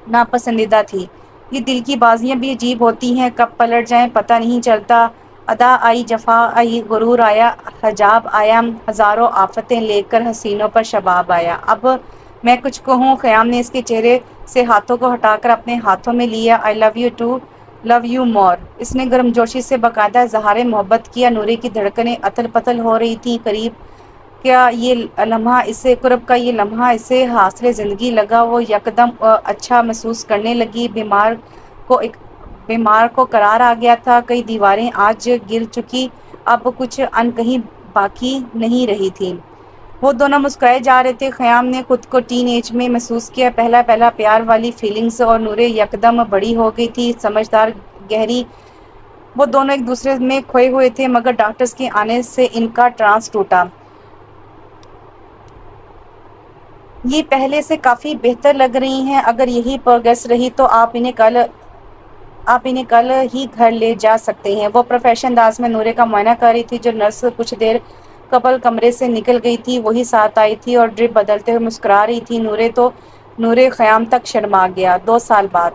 नापसंदीदा थी। ये दिल की बाजियाँ भी अजीब होती हैं। कब पलट जाएँ, पता नहीं चलता। अदा आई, जफा आई, गुरूर आया, हजाब आया। हज़ारों आफतें लेकर हसीनों पर शबाब आया। अब मैं कुछ कहूँ। क़याम ने इसके चेहरे से हाथों को हटाकर अपने हाथों में लिया। I love you too love you more. इसने गर्मजोशी से बाकायदा इजहार मोहब्बत किया। नूरे की धड़कनें अतल पतल हो रही थी करीब। क्या ये लम्हा इसे, कुरब का ये लम्हा इसे हासिल ज़िंदगी लगा? वो यकदम अच्छा महसूस करने लगी। बीमार को एक, बीमार को करार आ गया था। कई दीवारें आज गिर चुकी। अब कुछ अन कहीं बाकी नहीं रही थी। वो दोनों मुस्कुराए जा रहे थे। ख़याम ने खुद को टीन एज में महसूस किया। पहला पहला प्यार वाली फीलिंग्स और नूरे यकदम बड़ी हो गई थी। समझदार, गहरी, वो दोनों एक दूसरे में खोए हुए थे, मगर डॉक्टर्स के आने से इनका ट्रांस टूटा। ये पहले से काफ़ी बेहतर लग रही हैं। अगर यही प्रोग्रेस रही तो आप इन्हें कल, आप इन्हें कल ही घर ले जा सकते हैं। वो प्रोफेशन दास में नूरे का मुआयना कर रही थी, जो नर्स कुछ देर कबल कमरे से निकल गई थी, वही साथ आई थी और ड्रिप बदलते हुए मुस्कुरा रही थी। नूरे तो नूरे ख़याम तक शर्मा गया, दो साल बाद।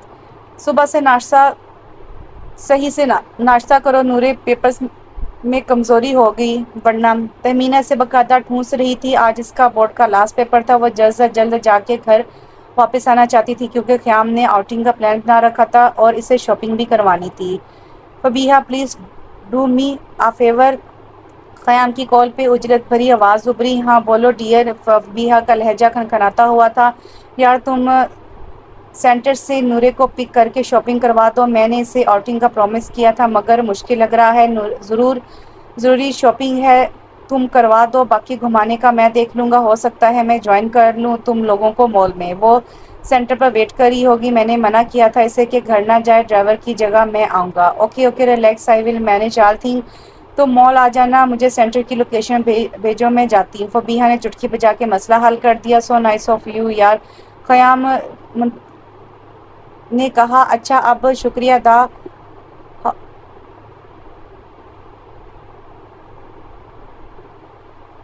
सुबह से नाश्ता, सही से ना, नाश्ता करो, नूरे पेपर्स में कमज़ोरी हो गई, वरना तहमीना से बकायदा ठूस रही थी। आज इसका बोर्ड का लास्ट पेपर था, वह जल्द से जल्द जाके घर वापस आना चाहती थी, क्योंकि क़्याम ने आउटिंग का प्लान बना रखा था और इसे शॉपिंग भी करवानी थी। Fabiha, please do me a favour Qayam की कॉल पे उजरत भरी आवाज़ उभरी। हाँ बोलो डियर फबीहा का लहजा खनखनाता हुआ था। यार, तुम सेंटर से नूरे को पिक करके शॉपिंग करवा दो। मैंने इसे आउटिंग का प्रॉमिस किया था, मगर मुश्किल लग रहा है। ज़रूर, ज़रूरी शॉपिंग है, तुम करवा दो। बाकी घुमाने का मैं देख लूँगा। हो सकता है मैं ज्वाइन कर लूँ तुम लोगों को मॉल में। वो सेंटर पर वेट कर रही होगी। मैंने मना किया था इसे कि घर ना जाए, ड्राइवर की जगह मैं आऊँगा। Okay okay, relax, I will manage all thing. तो मॉल आ जाना, मुझे सेंटर की लोकेशन भेजो, मैं जाती हूँ। फबीहा ने चुटकी बजा के मसला हल कर दिया सो नाइस ऑफ़ यू यार। क़याम ने कहा अच्छा अब शुक्रिया अदा।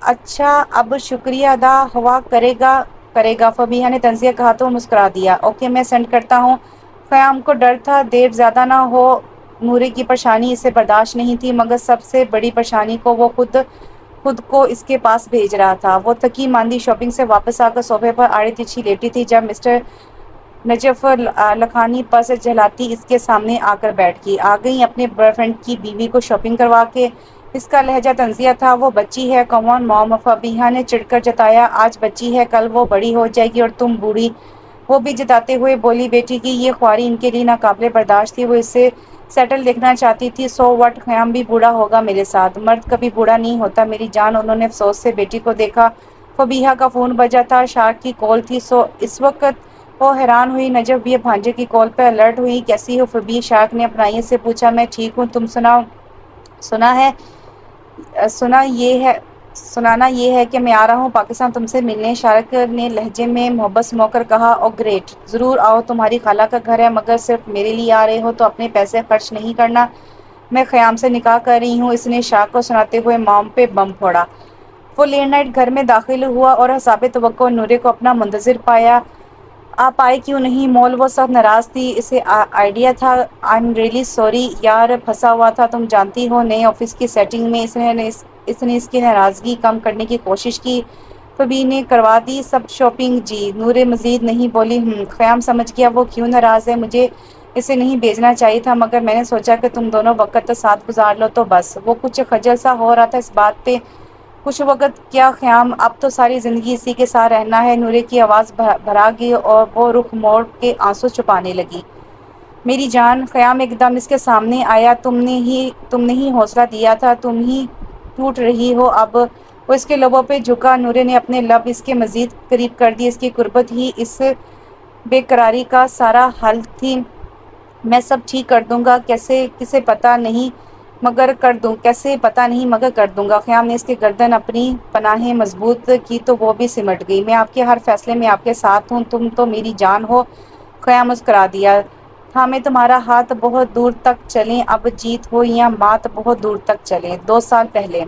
अच्छा अब शुक्रिया अदा, हुआ करेगा करेगा। फबीहा ने तंजिया कहा तो मुस्कुरा दिया। ओके, मैं सेंड करता हूँ। क़याम को डर था, देर ज़्यादा ना हो। नूरे की परेशानी इसे बर्दाश्त नहीं थी, मगर सबसे बड़ी परेशानी को वो खुद खुद को इसके पास भेज रहा था। वो थकी मांदी शॉपिंग से वापस आकर सोफे पर आड़ी तिछी लेटी थी, जब मिस्टर नजफ लखानी पर्स जलाती इसके सामने आकर बैठ गई। आ गई अपने बॉयफ्रेंड की बीवी को शॉपिंग करवा के। इसका लहजा तंजिया था, वो बच्ची है कमौन मोम फबीहा ने चिड़कर जताया, आज बच्ची है, कल वो बड़ी हो जाएगी और तुम बूढ़ी। वो भी जताते हुए बोली, बेटी की ये ख्वारी इनके लिए नाकबले बर्दाश्त थी, वो इससे सेटल देखना चाहती थी सो वट ख्याम भी बूढ़ा होगा मेरे साथ। मर्द कभी बूढ़ा नहीं होता, मेरी जान उन्होंने अफसोस से बेटी को देखा। फबीहा का फ़ोन बजा था शार्क की कॉल थी सो इस वक्त वो हैरान हुई नजब भी भांजे की कॉल पर अलर्ट हुई, कैसी हो फबी शार्क ने अपनाइए से पूछा, मैं ठीक हूँ, तुम सुनाओ। सुना है सुना ये है सुनाना ये है कि मैं आ रहा हूँ पाकिस्तान, तुमसे मिलने। शारक ने लहजे में मोहब्बत मोकर कहा और ग्रेट। ज़रूर आओ, तुम्हारी खाला का घर है, मगर सिर्फ़ मेरे लिए आ रहे हो तो अपने पैसे खर्च नहीं करना। मैं ख़याम से निकाह कर रही हूँ। इसने शाह को सुनाते हुए माम पे बम फोड़ा। वो लेट नाइट घर में दाखिल हुआ और हसाब तो नूरे को अपना मंतजर पाया। आप आए क्यों नहीं? मॉल वो सब नाराज़ थी इसे आइडिया था। आई एम रियली सॉरी यार फंसा हुआ था तुम जानती हो नए ऑफ़िस की सेटिंग में इसने इस, इसने इसकी नाराज़गी कम करने की कोशिश की। फबी ने करवा दी सब शॉपिंग जी नूरे मज़ीद नहीं बोली हम्म, ख़याम समझ गया वो क्यों नाराज़ है? मुझे इसे नहीं भेजना चाहिए था मगर मैंने सोचा कि तुम दोनों वक्त साथ गुजार लो तो बस। वो कुछ खजल सा हो रहा था इस बात पे। कुछ वक्त, क्या ख्याम? अब तो सारी ज़िंदगी इसी के साथ रहना है। नूरे की आवाज़ भरा गई और वो रुख मोड़ के आँसू छुपाने लगी। मेरी जान, ख्याम एकदम इसके सामने आया। तुमने ही तुमने ही हौसला दिया था। तुम ही टूट रही हो। अब वो इसके लबों पे झुका। नूरे ने अपने लब इसके मज़ीद करीब कर दिए। इसकी कुर्बत ही इस बेकरारी का सारा हल थी। मैं सब ठीक कर दूँगा। कैसे, किसे पता नहीं मगर कर दूँ, कैसे पता नहीं, मगर कर दूँगा। ख्याम ने इसकी गर्दन अपनी पनाहें मज़बूत की तो वो भी सिमट गई। मैं आपके हर फैसले में आपके साथ हूँ, तुम तो मेरी जान हो। ख्याम मुस्करा दिया। हाँ मैं तुम्हारा हाथ बहुत दूर तक चलें, अब जीत हो या मात बहुत दूर तक चले। दो साल पहले।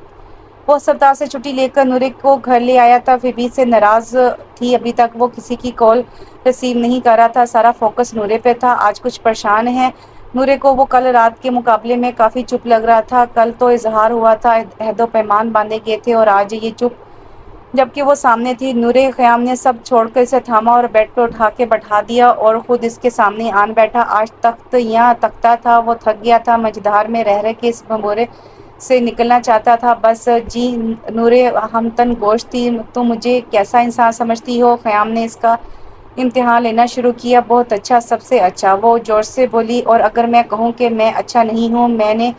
वो सप्ताह से छुट्टी लेकर नूरे को घर ले आया था, फिर भी से नाराज़ थी। अभी तक वो किसी की कॉल रिसीव नहीं कर रहा था। सारा फोकस नूरे पे था। आज कुछ परेशान है। नूरे को वो कल रात के मुकाबले में काफ़ी चुप लग रहा था। कल तो इजहार हुआ था, अहदो पैमान बांधे गए थे और आज ये चुप, जबकि वो सामने थी। नूरे ख़याम ने सब छोड़कर इसे थामा और बेड पर उठा के बैठा दिया और ख़ुद इसके सामने आन बैठा। आज तख्त यहाँ तख्ता था, वो थक गया था। मझधार में रह रहे के इस भंबोरे से निकलना चाहता था। बस जी, नूरे, हम तन गोश्त थी तो मुझे कैसा इंसान समझती हो? ख़याम ने इसका इम्तिहान लेना शुरू किया, बहुत अच्छा सबसे अच्छा। वो ज़ोर से बोली, और अगर मैं कहूँ कि मैं अच्छा नहीं हूँ, मैंने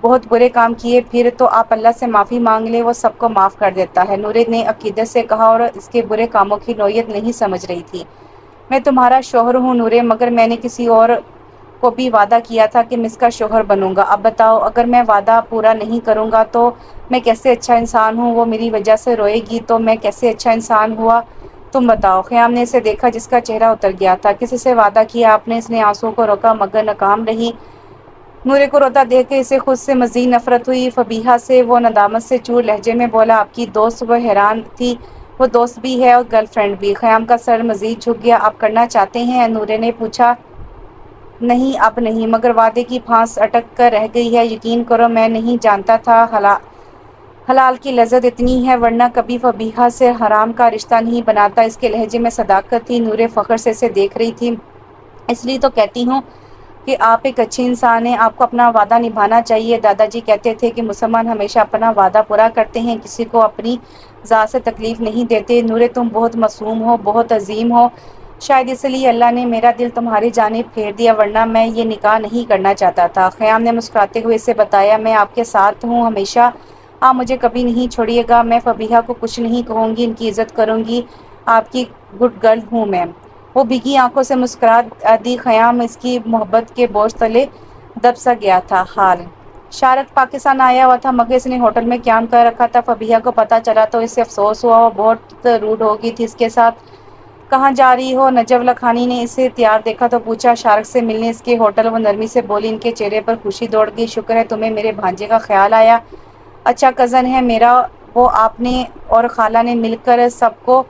बहुत बुरे काम किए, फिर तो आप अल्लाह से माफ़ी मांग ले, वो सबको माफ़ कर देता है। नूरे ने अकीदत से कहा, और इसके बुरे कामों की नोयत नहीं समझ रही थी। मैं तुम्हारा शोहर हूँ, नूरे, मगर मैंने किसी और को भी वादा किया था कि मैं इसका शोहर बनूँगा। अब बताओ, अगर मैं वादा पूरा नहीं करूँगा तो मैं कैसे अच्छा इंसान हूँ? वो मेरी वजह से रोएगी तो मैं कैसे अच्छा इंसान हुआ? तुम बताओ ख्याम ने इसे देखा जिसका चेहरा उतर गया था? किसी से वादा किया आपने इसने आंसुओं को रोका, मगर नाकाम रही? नूरे को रोता देख के इसे खुद से मजीद नफरत हुई। फबीहा से, वो नदामत से चूर लहजे में बोला, आपकी दोस्त वो हैरान थी, वो दोस्त भी है और गर्लफ्रेंड भी। ख्याम का सर मजीद झुक गया। आप करना चाहते हैं? नूरे ने पूछा, नहीं, अब नहीं, मगर वादे की फांस अटक कर रह गई है। यकीन करो, मैं नहीं जानता था, हला हलाल की लज्जत इतनी है, वरना कभी फबीहा से हराम का रिश्ता नहीं बनाता। इसके लहजे में सदाकत थी, नूर फ़ख्र से इसे देख रही थी। इसलिए तो कहती हूँ कि आप एक अच्छी इंसान हैं, आपको अपना वादा निभाना चाहिए। दादाजी कहते थे कि मुसलमान हमेशा अपना वादा पूरा करते हैं, किसी को अपनी ज़ात से तकलीफ़ नहीं देते। नूरे, तुम बहुत मासूम हो, बहुत अजीम हो। शायद इसलिए अल्लाह ने मेरा दिल तुम्हारी जानब फेर दिया, वरना मैं ये निकाह नहीं करना चाहता था। ख़याम ने मुस्कुराते हुए इसे बताया, मैं आपके साथ हूँ, हमेशा आप मुझे कभी नहीं छोड़िएगा, मैं फबीहा को कुछ नहीं कहूँगी, इनकी इज़्ज़त करूँगी। आपकी गुड गर्ल हूँ मैं। वो भिगी आँखों से मुस्कुरा दी ख़याम, इसकी मोहब्बत के बोझ तले दब सा गया था हाल। शारक पाकिस्तान आया हुआ था, मगर इसने होटल में क्याम कर रखा था। फबीहा को पता चला तो इससे अफसोस हुआ, वो बहुत रूड हो गई थी इसके साथ। कहाँ जा रही हो? नजब लखानी ने इसे तैयार देखा तो पूछा, शारक से मिलने इसके होटल, व नरमी से बोली, इनके चेहरे पर खुशी दौड़ गई, शुक्र है तुम्हें मेरे भांजे का ख्याल आया। अच्छा कज़न है मेरा, वो आपने और खाला ने मिलकर सबको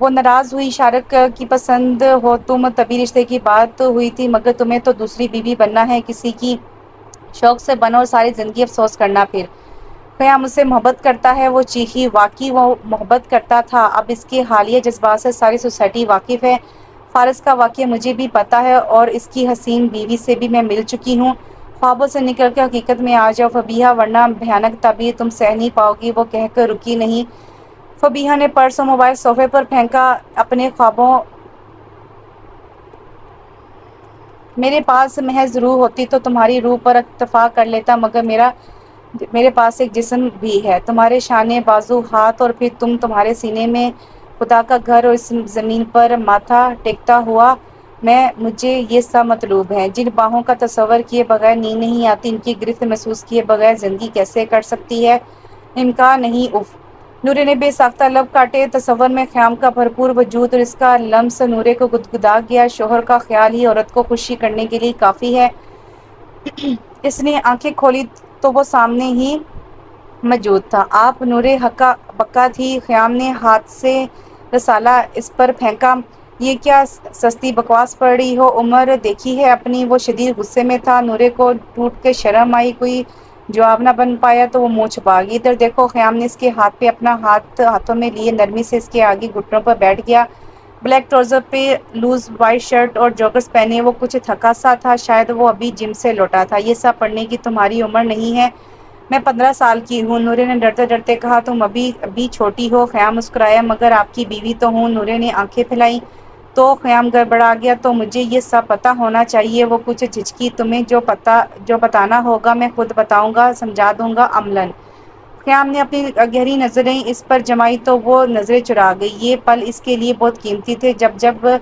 वो नाराज़ हुई। शारक की पसंद हो तुम, तभी रिश्ते की बात हुई थी, मगर तुम्हें तो दूसरी बीवी बनना है, किसी की शौक से बनो और सारी ज़िंदगी अफसोस करना फिर। क़याम मुझसे मोहब्बत करता है, वो चीखी वाकई वो मोहब्बत करता था। अब इसके हालिया जज्बात से सारी सोसाइटी वाकिफ़ है। फ़ारस का वाक़ मुझे भी पता है और इसकी हसीन बीवी से भी मैं मिल चुकी हूँ। ख्वाबों से निकल के हकीकत में आ जाओ। फबीहा, वरना भयानक तबीयत तुम सह नहीं पाओगी। वो कहकर रुकी नहीं। फबीहा ने पर्स और मोबाइल सोफे पर फेंका। अपने ख्वाबों मेरे पास महज रूह होती तो तुम्हारी रूह पर इतफा कर लेता, मगर मेरा, मेरे पास एक जिस्म भी है। तुम्हारे शाने बाजू हाथ और फिर तुम तुम्हारे सीने में खुदा का घर और इस ज़मीन पर माथा टेकता हुआ मैं, मुझे ये सब मतलूब है। जिन बाहों का तस्वर किए बगैर नींद नहीं आती, इनकी गिरफ्त महसूस किए बगैर ज़िंदगी कैसे कर सकती है? इनका नहीं, उफ। नूरे ने बेसाख्ता लब काटे। तस्वर में ख्याम का भरपूर वजूद और इसका लम्स नूरे को गुदगुदा गया। शोहर का ख्याल ही औरत को खुशी करने के लिए काफ़ी है। (clears throat) इसने आँखें खोली तो वो सामने ही मौजूद था। आप नूरे हक्का बक्का थी। ख्याम ने हाथ से रसाला इस पर फेंका। ये क्या सस्ती बकवास पड़ रही हो? उम्र देखी है अपनी, वो शदीद गुस्से में था, नूरे को टूट के शर्म आई, कोई जवाब ना बन पाया तो वो मुँह छुपा गई। इधर देखो, ख्याम ने इसके हाथ पे अपना हाथ, हाथों में लिए, नरमी से इसके आगे घुटनों पर बैठ गया। ब्लैक ट्राउज़र पे लूज़ वाइट शर्ट और जॉगर्स पहने, वो कुछ थका सा था, शायद वो अभी जिम से लौटा था। ये सब पढ़ने की तुम्हारी उम्र नहीं है। मैं पंद्रह साल की हूँ, नूरे ने डरते डरते कहा, तुम अभी अभी छोटी हो, ख्याम मुस्कुराया, मगर आपकी बीवी तो हूँ, नूरे ने आँखें फैलाई। तो क़्याम गड़बड़ा गया तो मुझे ये सब पता होना चाहिए। वो कुछ झिझकी तुम्हें जो पता, जो बताना होगा, मैं खुद बताऊँगा, समझा दूँगा अमलन। क़्याम ने अपनी गहरी नज़रें इस पर जमाई तो वो नज़रें चुरा गई। ये पल इसके लिए बहुत कीमती थे, जब जब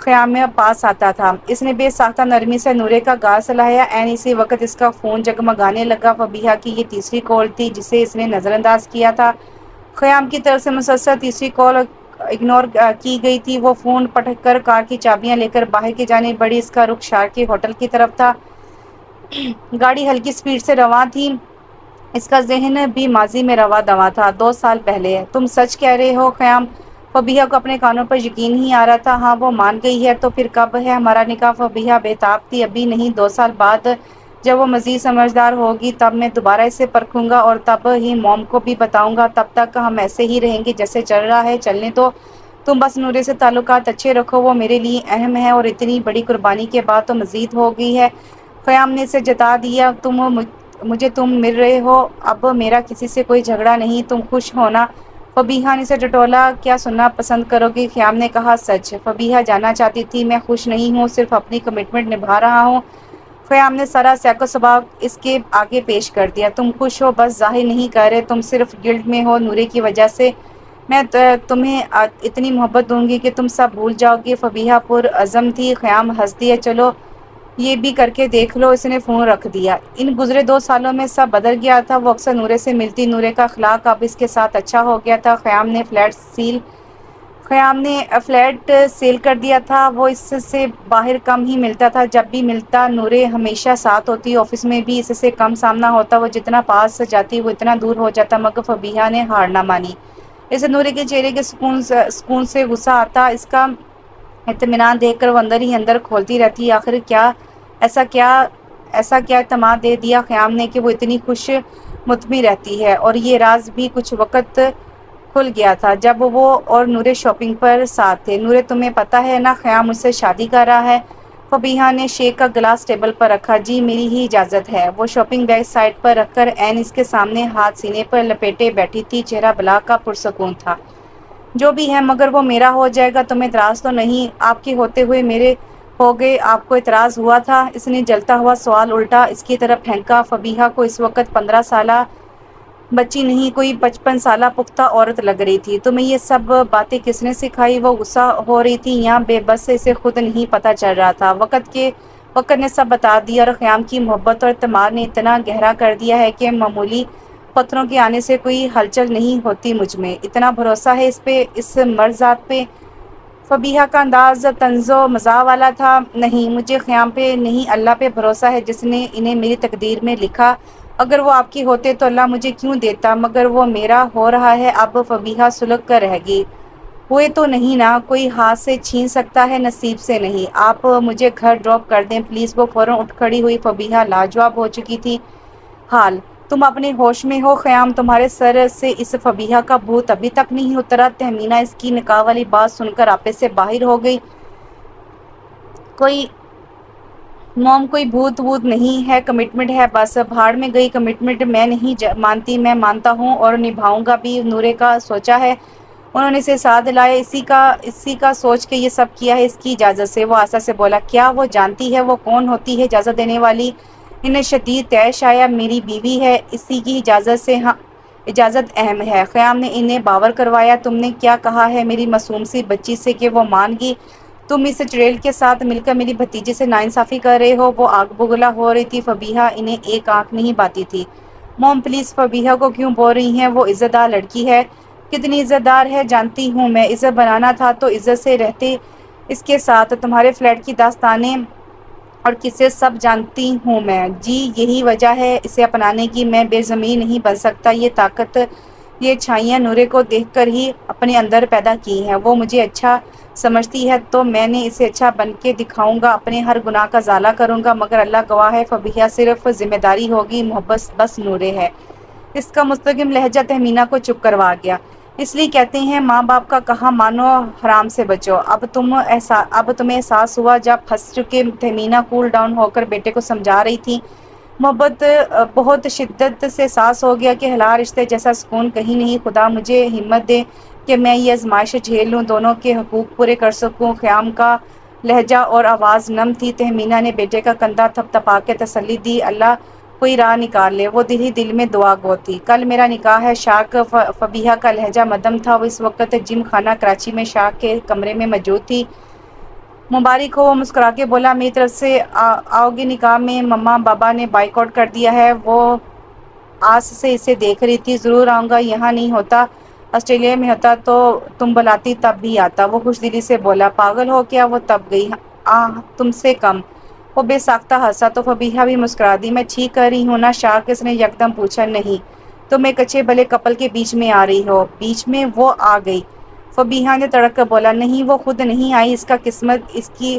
क़्याम में पास आता था। इसने बेसाख्ता नरमी से नूरे का गाल सलाया, एन इसी वक्त इसका फ़ोन जगमगाने लगा। फबीहा की ये तीसरी कॉल थी, जिसे इसने नज़रअंदाज किया था। क़्याम की तरफ़ से मुसलसल तीसरी कॉल इग्नोर की गई थी। वो फ़ोन पटक कर कार की चाबियाँ लेकर बाहर की जाने बड़ी इसका रुख शार के होटल की तरफ़ था। गाड़ी हल्की स्पीड से रवा थी। इसका जहन भी माजी में रवा दवा था। दो साल पहले। तुम सच कह रहे हो क़याम फबिया को अपने कानों पर यकीन ही आ रहा था। हाँ वो मान गई है। तो फिर कब है? हमारा निकाह फबिया बेताब थी। अभी नहीं, दो साल बाद जब वो मज़ीद समझदार होगी, तब मैं दोबारा इसे परखूँगा और तब ही मोम को भी बताऊँगा। तब तक हम ऐसे ही रहेंगे जैसे चल रहा है, चलने तो तुम बस नूरे से ताल्लुक अच्छे रखो, वो मेरे लिए अहम है और इतनी बड़ी कुर्बानी के बाद तो मज़ीद हो गई है। क़याम ने इसे जता दिया, तुम मुझे तुम मिल रहे हो, अब मेरा किसी से कोई झगड़ा नहीं, तुम खुश होना। फबीहा ने इसे टटोला क्या सुनना पसंद करोगी? ख्याम ने कहा, सच। फबीहा जाना चाहती थी, मैं खुश नहीं हूँ, सिर्फ़ अपनी कमिटमेंट निभा रहा हूँ। क़याम ने सारा सैको स्वभाव इसके आगे पेश कर दिया। तुम खुश हो, बस ज़ाहिर नहीं कर रहे, तुम सिर्फ़ गिल्ड में हो, नूरे की वजह से। मैं तुम्हें इतनी मोहब्बत दूँगी कि तुम सब भूल जाओगे। फबीहा पुर अज़म थी क़याम हंस दिया चलो, ये भी करके देख लो, इसने फ़ोन रख दिया। इन गुजरे दो सालों में सब बदल गया था, वो अक्सर नूरे से मिलती, नूरे का अखलाक अब इसके साथ अच्छा हो गया था। क़याम ने फ्लैट सील ख़याम ने फ्लैट सेल कर दिया था। वो इससे बाहर कम ही मिलता था। जब भी मिलता, नूरे हमेशा साथ होती। ऑफ़िस में भी इससे कम सामना होता। वो जितना पास जाती, वो इतना दूर हो जाता। मगर फबीहा ने हार ना मानी। इसे नूरे के चेहरे के सुकून सुकून से गुस्सा आता। इसका इतमान देख कर वो अंदर ही अंदर खोलती रहती। आखिर क्या, ऐसा क्या ऐसा क्या अतमाद दे दिया क़्याम ने कि वो इतनी खुश, मुतमी रहती है। और ये राज भी कुछ वक़्त खुल गया था। जब वो और नूरे शॉपिंग पर साथ थे। नूरे, तुम्हें पता है ना ख्याम मुझसे शादी कर रहा है। फबीहा ने शेख का गिलास टेबल पर रखा। जी, मेरी ही इजाज़त है। वो शॉपिंग बैग साइड पर रखकर एन इसके सामने हाथ सीने पर लपेटे बैठी थी। चेहरा बला का पुरसकून था। जो भी है, मगर वो मेरा हो जाएगा, तुम्हें इतराज़ तो नहीं। आपके होते हुए मेरे हो गए, आपको इतराज़ हुआ था। इसने जलता हुआ सवाल उल्टा इसकी तरफ़ फेंका। फबीहा को इस वक्त पंद्रह साल बच्ची नहीं, कोई पचपन साल पुख्ता औरत लग रही थी। तुम्हें ये सब बातें किसने सिखाई? वो गुस्सा हो रही थी, यहाँ बेबस से इसे खुद नहीं पता चल रहा था। वक़्त के, वक़्त ने सब बता दिया और क़्याम की मोहब्बत और तमार ने इतना गहरा कर दिया है कि मामूली पत्थरों के आने से कोई हलचल नहीं होती मुझमें। इतना भरोसा है इस पे, इस मर्जात पे? फबीहा का अंदाज तंजो मज़ा वाला था। नहीं, मुझे ख़्याम पे नहीं, अल्लाह पे भरोसा है जिसने इन्हें मेरी तकदीर में लिखा। अगर वो आपकी होते तो अल्लाह मुझे क्यों देता? मगर वो मेरा हो रहा है, अब फबीहा सुलग कर रहेगी। हुए तो नहीं ना, कोई हाथ से छीन सकता है, नसीब से नहीं। आप मुझे घर ड्रॉप कर दें प्लीज़ वो फ़ौरन उठ खड़ी हुई फबीहा लाजवाब हो चुकी थी। हाल, तुम अपने होश में हो ख़याम तुम्हारे सर से इस फबीहा का भूत अभी तक नहीं उतरा। तहमीना इसकी निकाह वाली बात सुनकर आपे से बाहर हो गई। कोई मोम कोई भूत वूत नहीं है कमिटमेंट है, बस भाड़ में गई कमिटमेंट मैं नहीं मानती, मैं मानता हूँ और निभाऊँगा भी। नूरे का सोचा है, उन्होंने इसे साथ दिलाया इसी का इसी का सोच के ये सब किया है, इसकी इजाज़त से। वो आशा से बोला, क्या वो जानती है, वो कौन होती है इजाज़त देने वाली? इन्हें शदीद तैश आया, मेरी बीवी है, इसी की इजाज़त से हाँ इजाज़त अहम है। क़याम ने इन्हें बावर करवाया, तुमने क्या कहा है? मेरी मासूम सी बच्ची से कि वो मान गई तुम इस चुड़ैल के साथ मिलकर मेरी भतीजे से नाइंसाफ़ी कर रहे हो? वो आग बुगला हो रही थी, फबीहा इन्हें एक आँख नहीं बाती थी। मोम, प्लीज़, फबीहा को क्यों बोल रही हैं? वो इज़्ज़तदार लड़की है। कितनी इज़्ज़तदार है, जानती हूँ मैं। इज़्ज़त बनाना था तो इज़्ज़त से रहते इसके साथ। तुम्हारे फ्लैट की दास्तानें और किसे सब जानती हूँ मैं। जी, यही वजह है इसे अपनाने की। मैं बेज़मी नहीं बन सकता। ये ताकत, ये छाइयाँ नूरे को देखकर ही अपने अंदर पैदा की हैं। वो मुझे अच्छा समझती है तो मैंने इसे अच्छा बन के दिखाऊँगा, अपने हर गुनाह का ज़ाला करूँगा, मगर अल्लाह गवाह है फबिया सिर्फ़ ज़िम्मेदारी होगी, मोहब्बत बस नूरे है। इसका मुस्तकिम लहजा तहमीना को चुप करवा गया। इसलिए कहते हैं माँ बाप का कहा मानो, हराम से बचो। अब तुम ऐसा, अब तुम्हें एहसास हुआ जब फंस चुके तहमीना कूल डाउन होकर बेटे को समझा रही थी। मोहब्बत बहुत शिद्दत से एहसास हो गया कि हला रिश्ते जैसा सुकून कहीं नहीं, खुदा मुझे हिम्मत दे कि मैं ये आजमाइश झेल लूँ, दोनों के हकूक़ पूरे कर सकूँ। क़्याम का लहजा और आवाज़ नम थी, तहमीना ने बेटे का कंधा थपथपा के तसली दी। अल्लाह कोई राह निकाल ले, वो दिल ही दिल में दुआ गो थी कल मेरा निकाह है शाक फबीहा का लहजा मदम था। वो इस वक्त जिम खाना कराची में शाक के कमरे में मौजूद थी। मुबारक हो, वो मुस्कुरा के बोला, मेरी तरफ़ से आओगे निकाह में? मम्मा बाबा ने बाइकआउट कर दिया है। वो आस से इसे देख रही थी, ज़रूर आऊँगा, यहाँ नहीं होता। ऑस्ट्रेलिया में होता तो तुम बुलाती, तब भी आता। वो खुश दिली से बोला, पागल हो क्या? वो तब गई, आ, तुमसे कम। वो बेसाख्ता हंसा तो फबीहा भी मुस्करा दी, मैं ठीक कर रही हूँ ना, शाह ने यकदम पूछा, नहीं तो मैं कच्चे भले कपल के बीच में आ रही हो। बीच में वो आ गई। फबीहा ने तड़क कर बोला, नहीं, वो खुद नहीं आई, इसका किस्मत, इसकी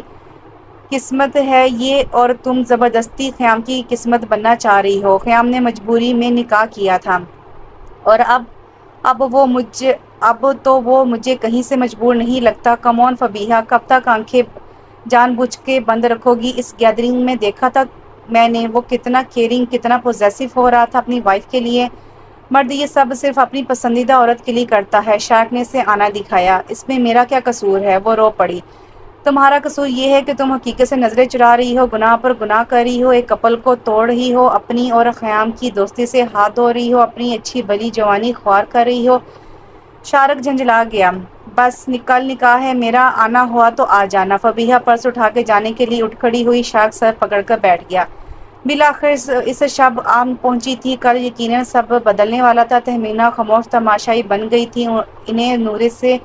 किस्मत है ये, और तुम ज़बरदस्ती ख़्याम की किस्मत बनना चाह रही हो। ख़याम ने मजबूरी में निकाह किया था। और अब अब वो मुझे, अब तो वो मुझे कहीं से मजबूर नहीं लगता। कमौन फबीहा, कब तक आँखें जानबूझ के बंद रखोगी? इस गैदरिंग में देखा था मैंने वो कितना केयरिंग कितना पोजेसिव हो रहा था अपनी वाइफ के लिए। मर्द ये सब सिर्फ़ अपनी पसंदीदा औरत के लिए करता है। शार्क ने से आना दिखाया। इसमें मेरा क्या कसूर है? वो रो पड़ी। तुम्हारा कसूर ये है कि तुम हकीकत से नज़रें चुरा रही हो, गुनाह पर गुनाह कर रही हो, एक कपल को तोड़ रही हो, अपनी और ख़याम की दोस्ती से हाथ धो रही हो, अपनी अच्छी भली जवानी ख्वार कर रही हो। शारक झंझला गया। बस निकल निकाह है, मेरा आना हुआ तो आ जाना। फबीहा पर्स उठा के जाने के लिए उठ खड़ी हुई शाख सर पकड़ कर बैठ गया। बिलाखिर इस शब आम पहुँची थी, कल यकीनन सब बदलने वाला था, तहमीना खामोश तमाशाई बन गई थी इन्हें नूरे से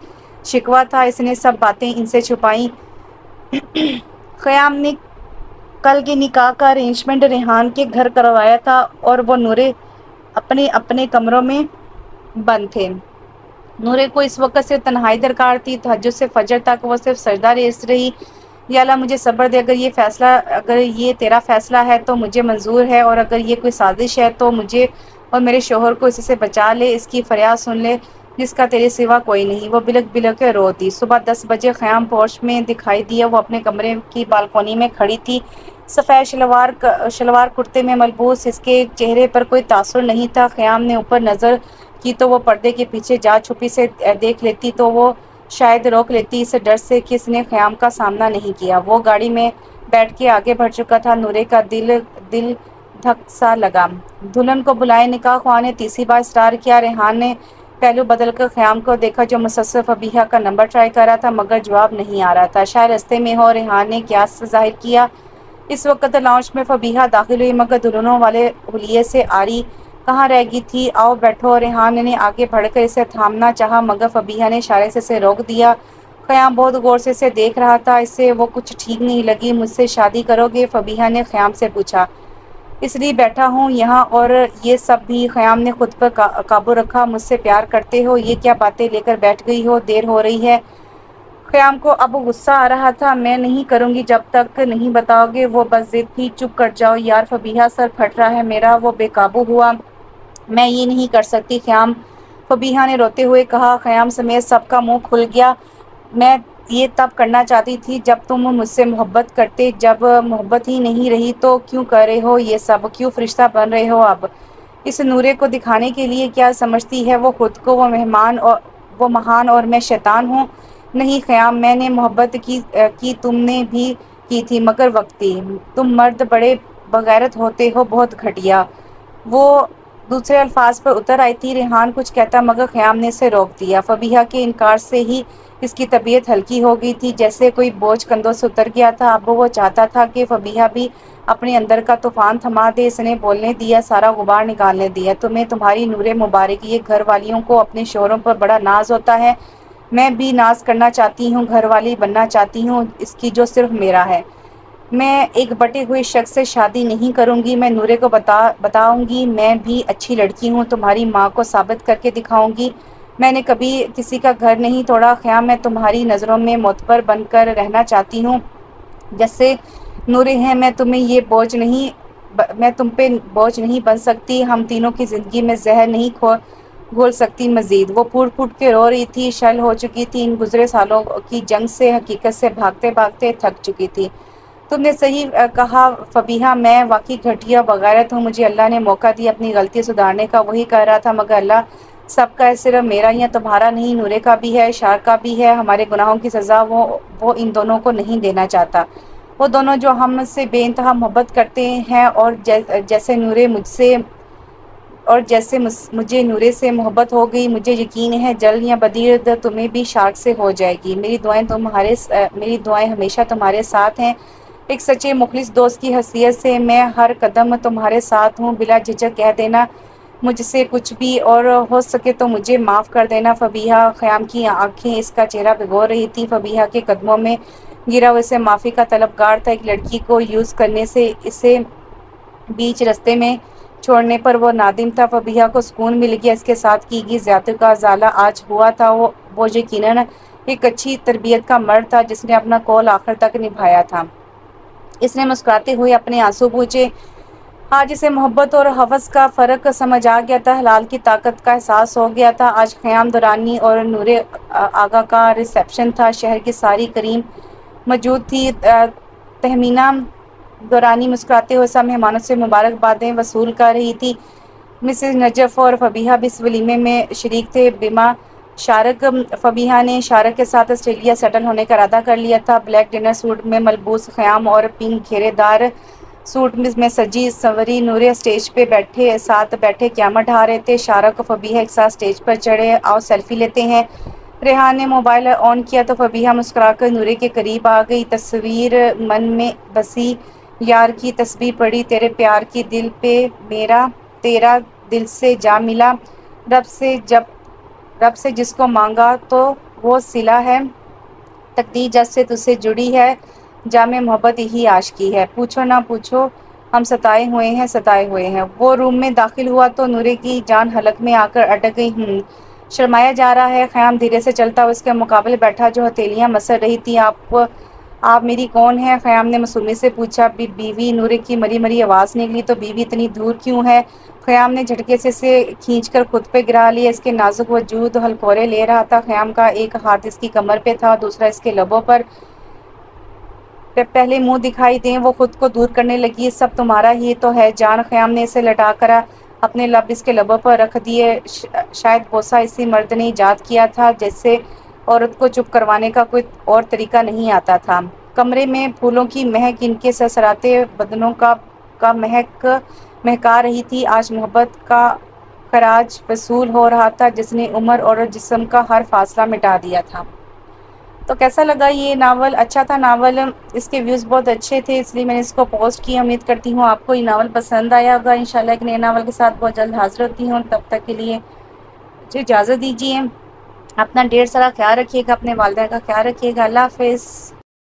शिकवा था, इसने सब बातें इनसे छुपाई। क़याम ने कल के निकाह का अरेंजमेंट रेहान के घर करवाया था और वो नूरे अपने अपने कमरों में बंद थे। नूरे को इस वक्त सिर्फ़ तन्हाई दरकार थी तहज से फजर तक वो सिर्फ़ सजदा रेस रही। या मुझे सब्र दे, अगर ये फ़ैसला, अगर ये तेरा फ़ैसला है तो मुझे मंजूर है और अगर ये कोई साजिश है तो मुझे और मेरे शोहर को इससे बचा ले, इसकी फरियाद सुन ले। जिसका तेरे सिवा कोई नहीं। वो बिलक बिलक के रो दी सुबह दस बजे ख़याम पोर्च में दिखाई दिया, वो अपने कमरे की बालकोनी में खड़ी थी। सफ़ेद शलवार शलवार कुर्ते में मलबूस, इसके चेहरे पर कोई तासर नहीं था। क़याम ने ऊपर नज़र की तो वो पर्दे के पीछे जा छुपी से देख लेती तो वो शायद रोक लेती। इस डर से कि इसने क़याम का सामना नहीं किया। वो गाड़ी में बैठ के आगे बढ़ चुका था। नूरे का दिल दिल धक सा लगा। दुल्हन को बुलाए निकाह ख्वा ने तीसरी बार इसरार किया। रेहान ने पहलू बदल कर क़याम को देखा, जो मुसफ़ फबीहा का नंबर ट्राई कर रहा था, मगर जवाब नहीं आ रहा था। शायद रस्ते में हो, रेहान ने क्या ज़ाहिर किया? इस वक्त लॉन्च में फबीहा दाखिल हुई, मगर दुल्हनों वाले हुलिये से आरी कहाँ रह गई थी? आओ बैठो, रेहान ने आगे बढ़कर इसे थामना चाहा, मगर फबीहा ने इशारे से इसे रोक दिया। क़याम बहुत गौर से इसे देख रहा था, इससे वो कुछ ठीक नहीं लगी, मुझसे शादी करोगे? फबीहा ने क़याम से पूछा। इसलिए बैठा हूँ यहाँ और ये सब भी ख़याम ने खुद पर काबू रखा, मुझसे प्यार करते हो, ये क्या बातें लेकर बैठ गई हो, देर हो रही है? क़याम को अब गुस्सा आ रहा था, मैं नहीं करूँगी जब तक नहीं बताओगे, वो बस जिद थी, चुप कर जाओ यार, फबीहा सर फट रहा है मेरा, वो बेकाबू हुआ। मैं ये नहीं कर सकती, ख़याम। फबीहा ने रोते हुए कहा, ख़याम समेत सबका मुँह खुल गया। मैं ये तब करना चाहती थी जब तुम मुझसे मोहब्बत करते, जब मोहब्बत ही नहीं रही तो क्यों कर रहे हो ये सब? क्यों फरिश्ता बन रहे हो अब? इस नूरे को दिखाने के लिए क्या समझती है वो खुद को? वो मेहमान और, वो महान और मैं शैतान हूँ। नहीं क़याम, मैंने मोहब्बत की की तुमने भी की थी मगर वक्ती। तुम मर्द बड़े बगैरत होते हो, बहुत घटिया। वो दूसरे अल्फाज पर उतर आई थी, रेहान कुछ कहता, मगर क़याम ने इसे रोक दिया। फबीहा के इनकार से ही इसकी तबीयत हल्की हो गई थी, जैसे कोई बोझ कंधों से उतर गया था। अब वो चाहता था कि फबीहा भी अपने अंदर का तूफ़ान थमा दे, इसने बोलने दिया, सारा गुबार निकालने दिया। तुम्हें तुम्हारी नूरे मुबारक, ये घर वालियों को अपने शोरों पर बड़ा नाज होता है। मैं भी नाज करना चाहती हूँ घर वाली बनना चाहती हूँ, इसकी जो सिर्फ़ मेरा है। मैं एक बटे हुए शख्स से शादी नहीं करूँगी, मैं नूरे को बता, बताऊँगी। मैं भी अच्छी लड़की हूँ, तुम्हारी माँ को साबित करके दिखाऊँगी। मैंने कभी किसी का घर नहीं तोड़ा। ख्या मैं तुम्हारी नज़रों में मोतबर बनकर रहना चाहती हूँ। जैसे नूरे हैं मैं तुम्हें ये बोझ नहीं ब, मैं तुम पे बोझ नहीं बन सकती। हम तीनों की ज़िंदगी में जहर नहीं खो घोल सकती मज़ीद। वो फूट फूट के रो रही थी शल हो चुकी थी। इन गुजरे सालों की जंग से हकीकत से भागते भागते थक चुकी थी। तुमने सही कहा फबीहा। मैं वाकई घटिया बगैरत हूँ। मुझे अल्लाह ने मौका दिया अपनी गलती सुधारने का। वही कह रहा था मगर अल्लाह सबका है सिर्फ़ मेरा या तुम्हारा नहीं नूरे का भी है शार का भी है हमारे गुनाहों की सज़ा वो वो इन दोनों को नहीं देना चाहता। वो दोनों जो हमसे बेनतहा मोहब्बत करते हैं और जै, जैसे नूरे मुझसे और जैसे मुझे नूरे से मोहब्बत हो गई मुझे यकीन है जल्द या बदीर तुम्हें भी शार्क से हो जाएगी। मेरी दुआएँ तुम्हारे मेरी दुआएँ हमेशा तुम्हारे साथ हैं। एक सच्चे मुखलिस दोस्त की हसीियत से मैं हर कदम तुम्हारे साथ हूँ बिला झिझक कह देना मुझसे कुछ भी और हो सके तो मुझे माफ़ कर देना। फ़बीहा ख़याम की आँखें इसका चेहरा भिगो रही थी। फ़बीहा के कदमों में गिरा वैसे माफ़ी का तलबगार था। एक लड़की को यूज़ करने से इसे बीच रस्ते में छोड़ने पर वो नादिम था। फ़बीहा को सुकून मिल गया। इसके साथ की गई ज़्यादा का ज़ाला आज हुआ था। वो वो यकीन एक अच्छी तरबियत का मर्द था जिसने अपना कॉल आखिर तक निभाया था। इसने मुस्कुराते हुए अपने आँसू पूछे आज इसे मोहब्बत और हवस का फ़र्क समझ आ गया था। हलाल की ताकत का एहसास हो गया था। आज क़याम दुरानी और नूर आगा का रिसेप्शन था। शहर की सारी करीम मौजूद थी। तहमीना दुरानी मुस्कुराते हुए सब मेहमानों से मुबारकबादें वसूल कर रही थी। मिसेस नजफ़ और फबीहा भी इस वलीमे में शरीक थे। बीमा शारक, फबीहा ने शारक के साथ ऑस्ट्रेलिया सेटल होने का इरादा कर लिया था। ब्लैक डिनर सूट में मलबूस ख़याम और पिंक घेरेदार सूट में सजी सवरी नूरे स्टेज पे बैठे, साथ बैठे क्यामा ढा रहे थे। शारक और फबीहा एक साथ स्टेज पर चढ़े, आओ सेल्फी लेते हैं। रेहान ने मोबाइल ऑन किया तो फबीहा मुस्कुराकर नूरे के करीब आ गई। तस्वीर मन में बसी, यार की तस्वीर पड़ी, तेरे प्यार की दिल पे मेरा, तेरा दिल से जा मिला। रब से जब रब से जिसको मांगा तो वो सिला है। तकदीर जब से तुझसे जुड़ी है जामे मोहब्बत ही आश की है। पूछो ना पूछो हम सताए हुए हैं सताए हुए हैं। वो रूम में दाखिल हुआ तो नूरे की जान हलक में आकर अटक गई। हूँ शर्माया जा रहा है ख़याम धीरे से चलता उसके मुकाबले बैठा जो हथेलियाँ मसर रही थी। आप आप मेरी कौन है? ख़याम ने मसूमी से पूछा बी, बीवी नूरे की मरी मरी आवाज़ निकली तो बीवी इतनी दूर क्यों है? ख़याम ने झटके से इसे खींच कर खुद पे गिरा लिया। इसके नाजुक वजूद हलकोरे ले रहा था। ख़याम का एक हाथ इसकी कमर पे था दूसरा इसके लबों पर। पहले मुँह दिखाई दें, वो खुद को दूर करने लगी सब तुम्हारा ही तो है, जान ख़याम ने इसे लटा कर अपने लब इसके लबों पर रख दिए। शायद बोसा इसी मर्द ने ईजाद किया था, जैसे औरत को चुप करवाने का कोई और तरीका नहीं आता था। कमरे में फूलों की महक, इनके ससराते बदनों का का महक, महका रही थी। आज मोहब्बत का खराज वसूल हो रहा था, जिसने उम्र और जिस्म का हर फासला मिटा दिया था। तो कैसा लगा ये नावल? अच्छा था नावल। इसके व्यूज़ बहुत अच्छे थे, इसलिए मैंने इसको पोस्ट किया। उम्मीद करती हूँ आपको ये नावल पसंद आया होगा इन एक नए नावल के साथ बहुत जल्द हाजिर होती हूँ। तब तक के लिए इजाज़त दीजिए। अपना ढेर सारा ख्याल रखिएगा, अपने वालदे का ख्याल रखिएगा। अल्लाह हाफिज़।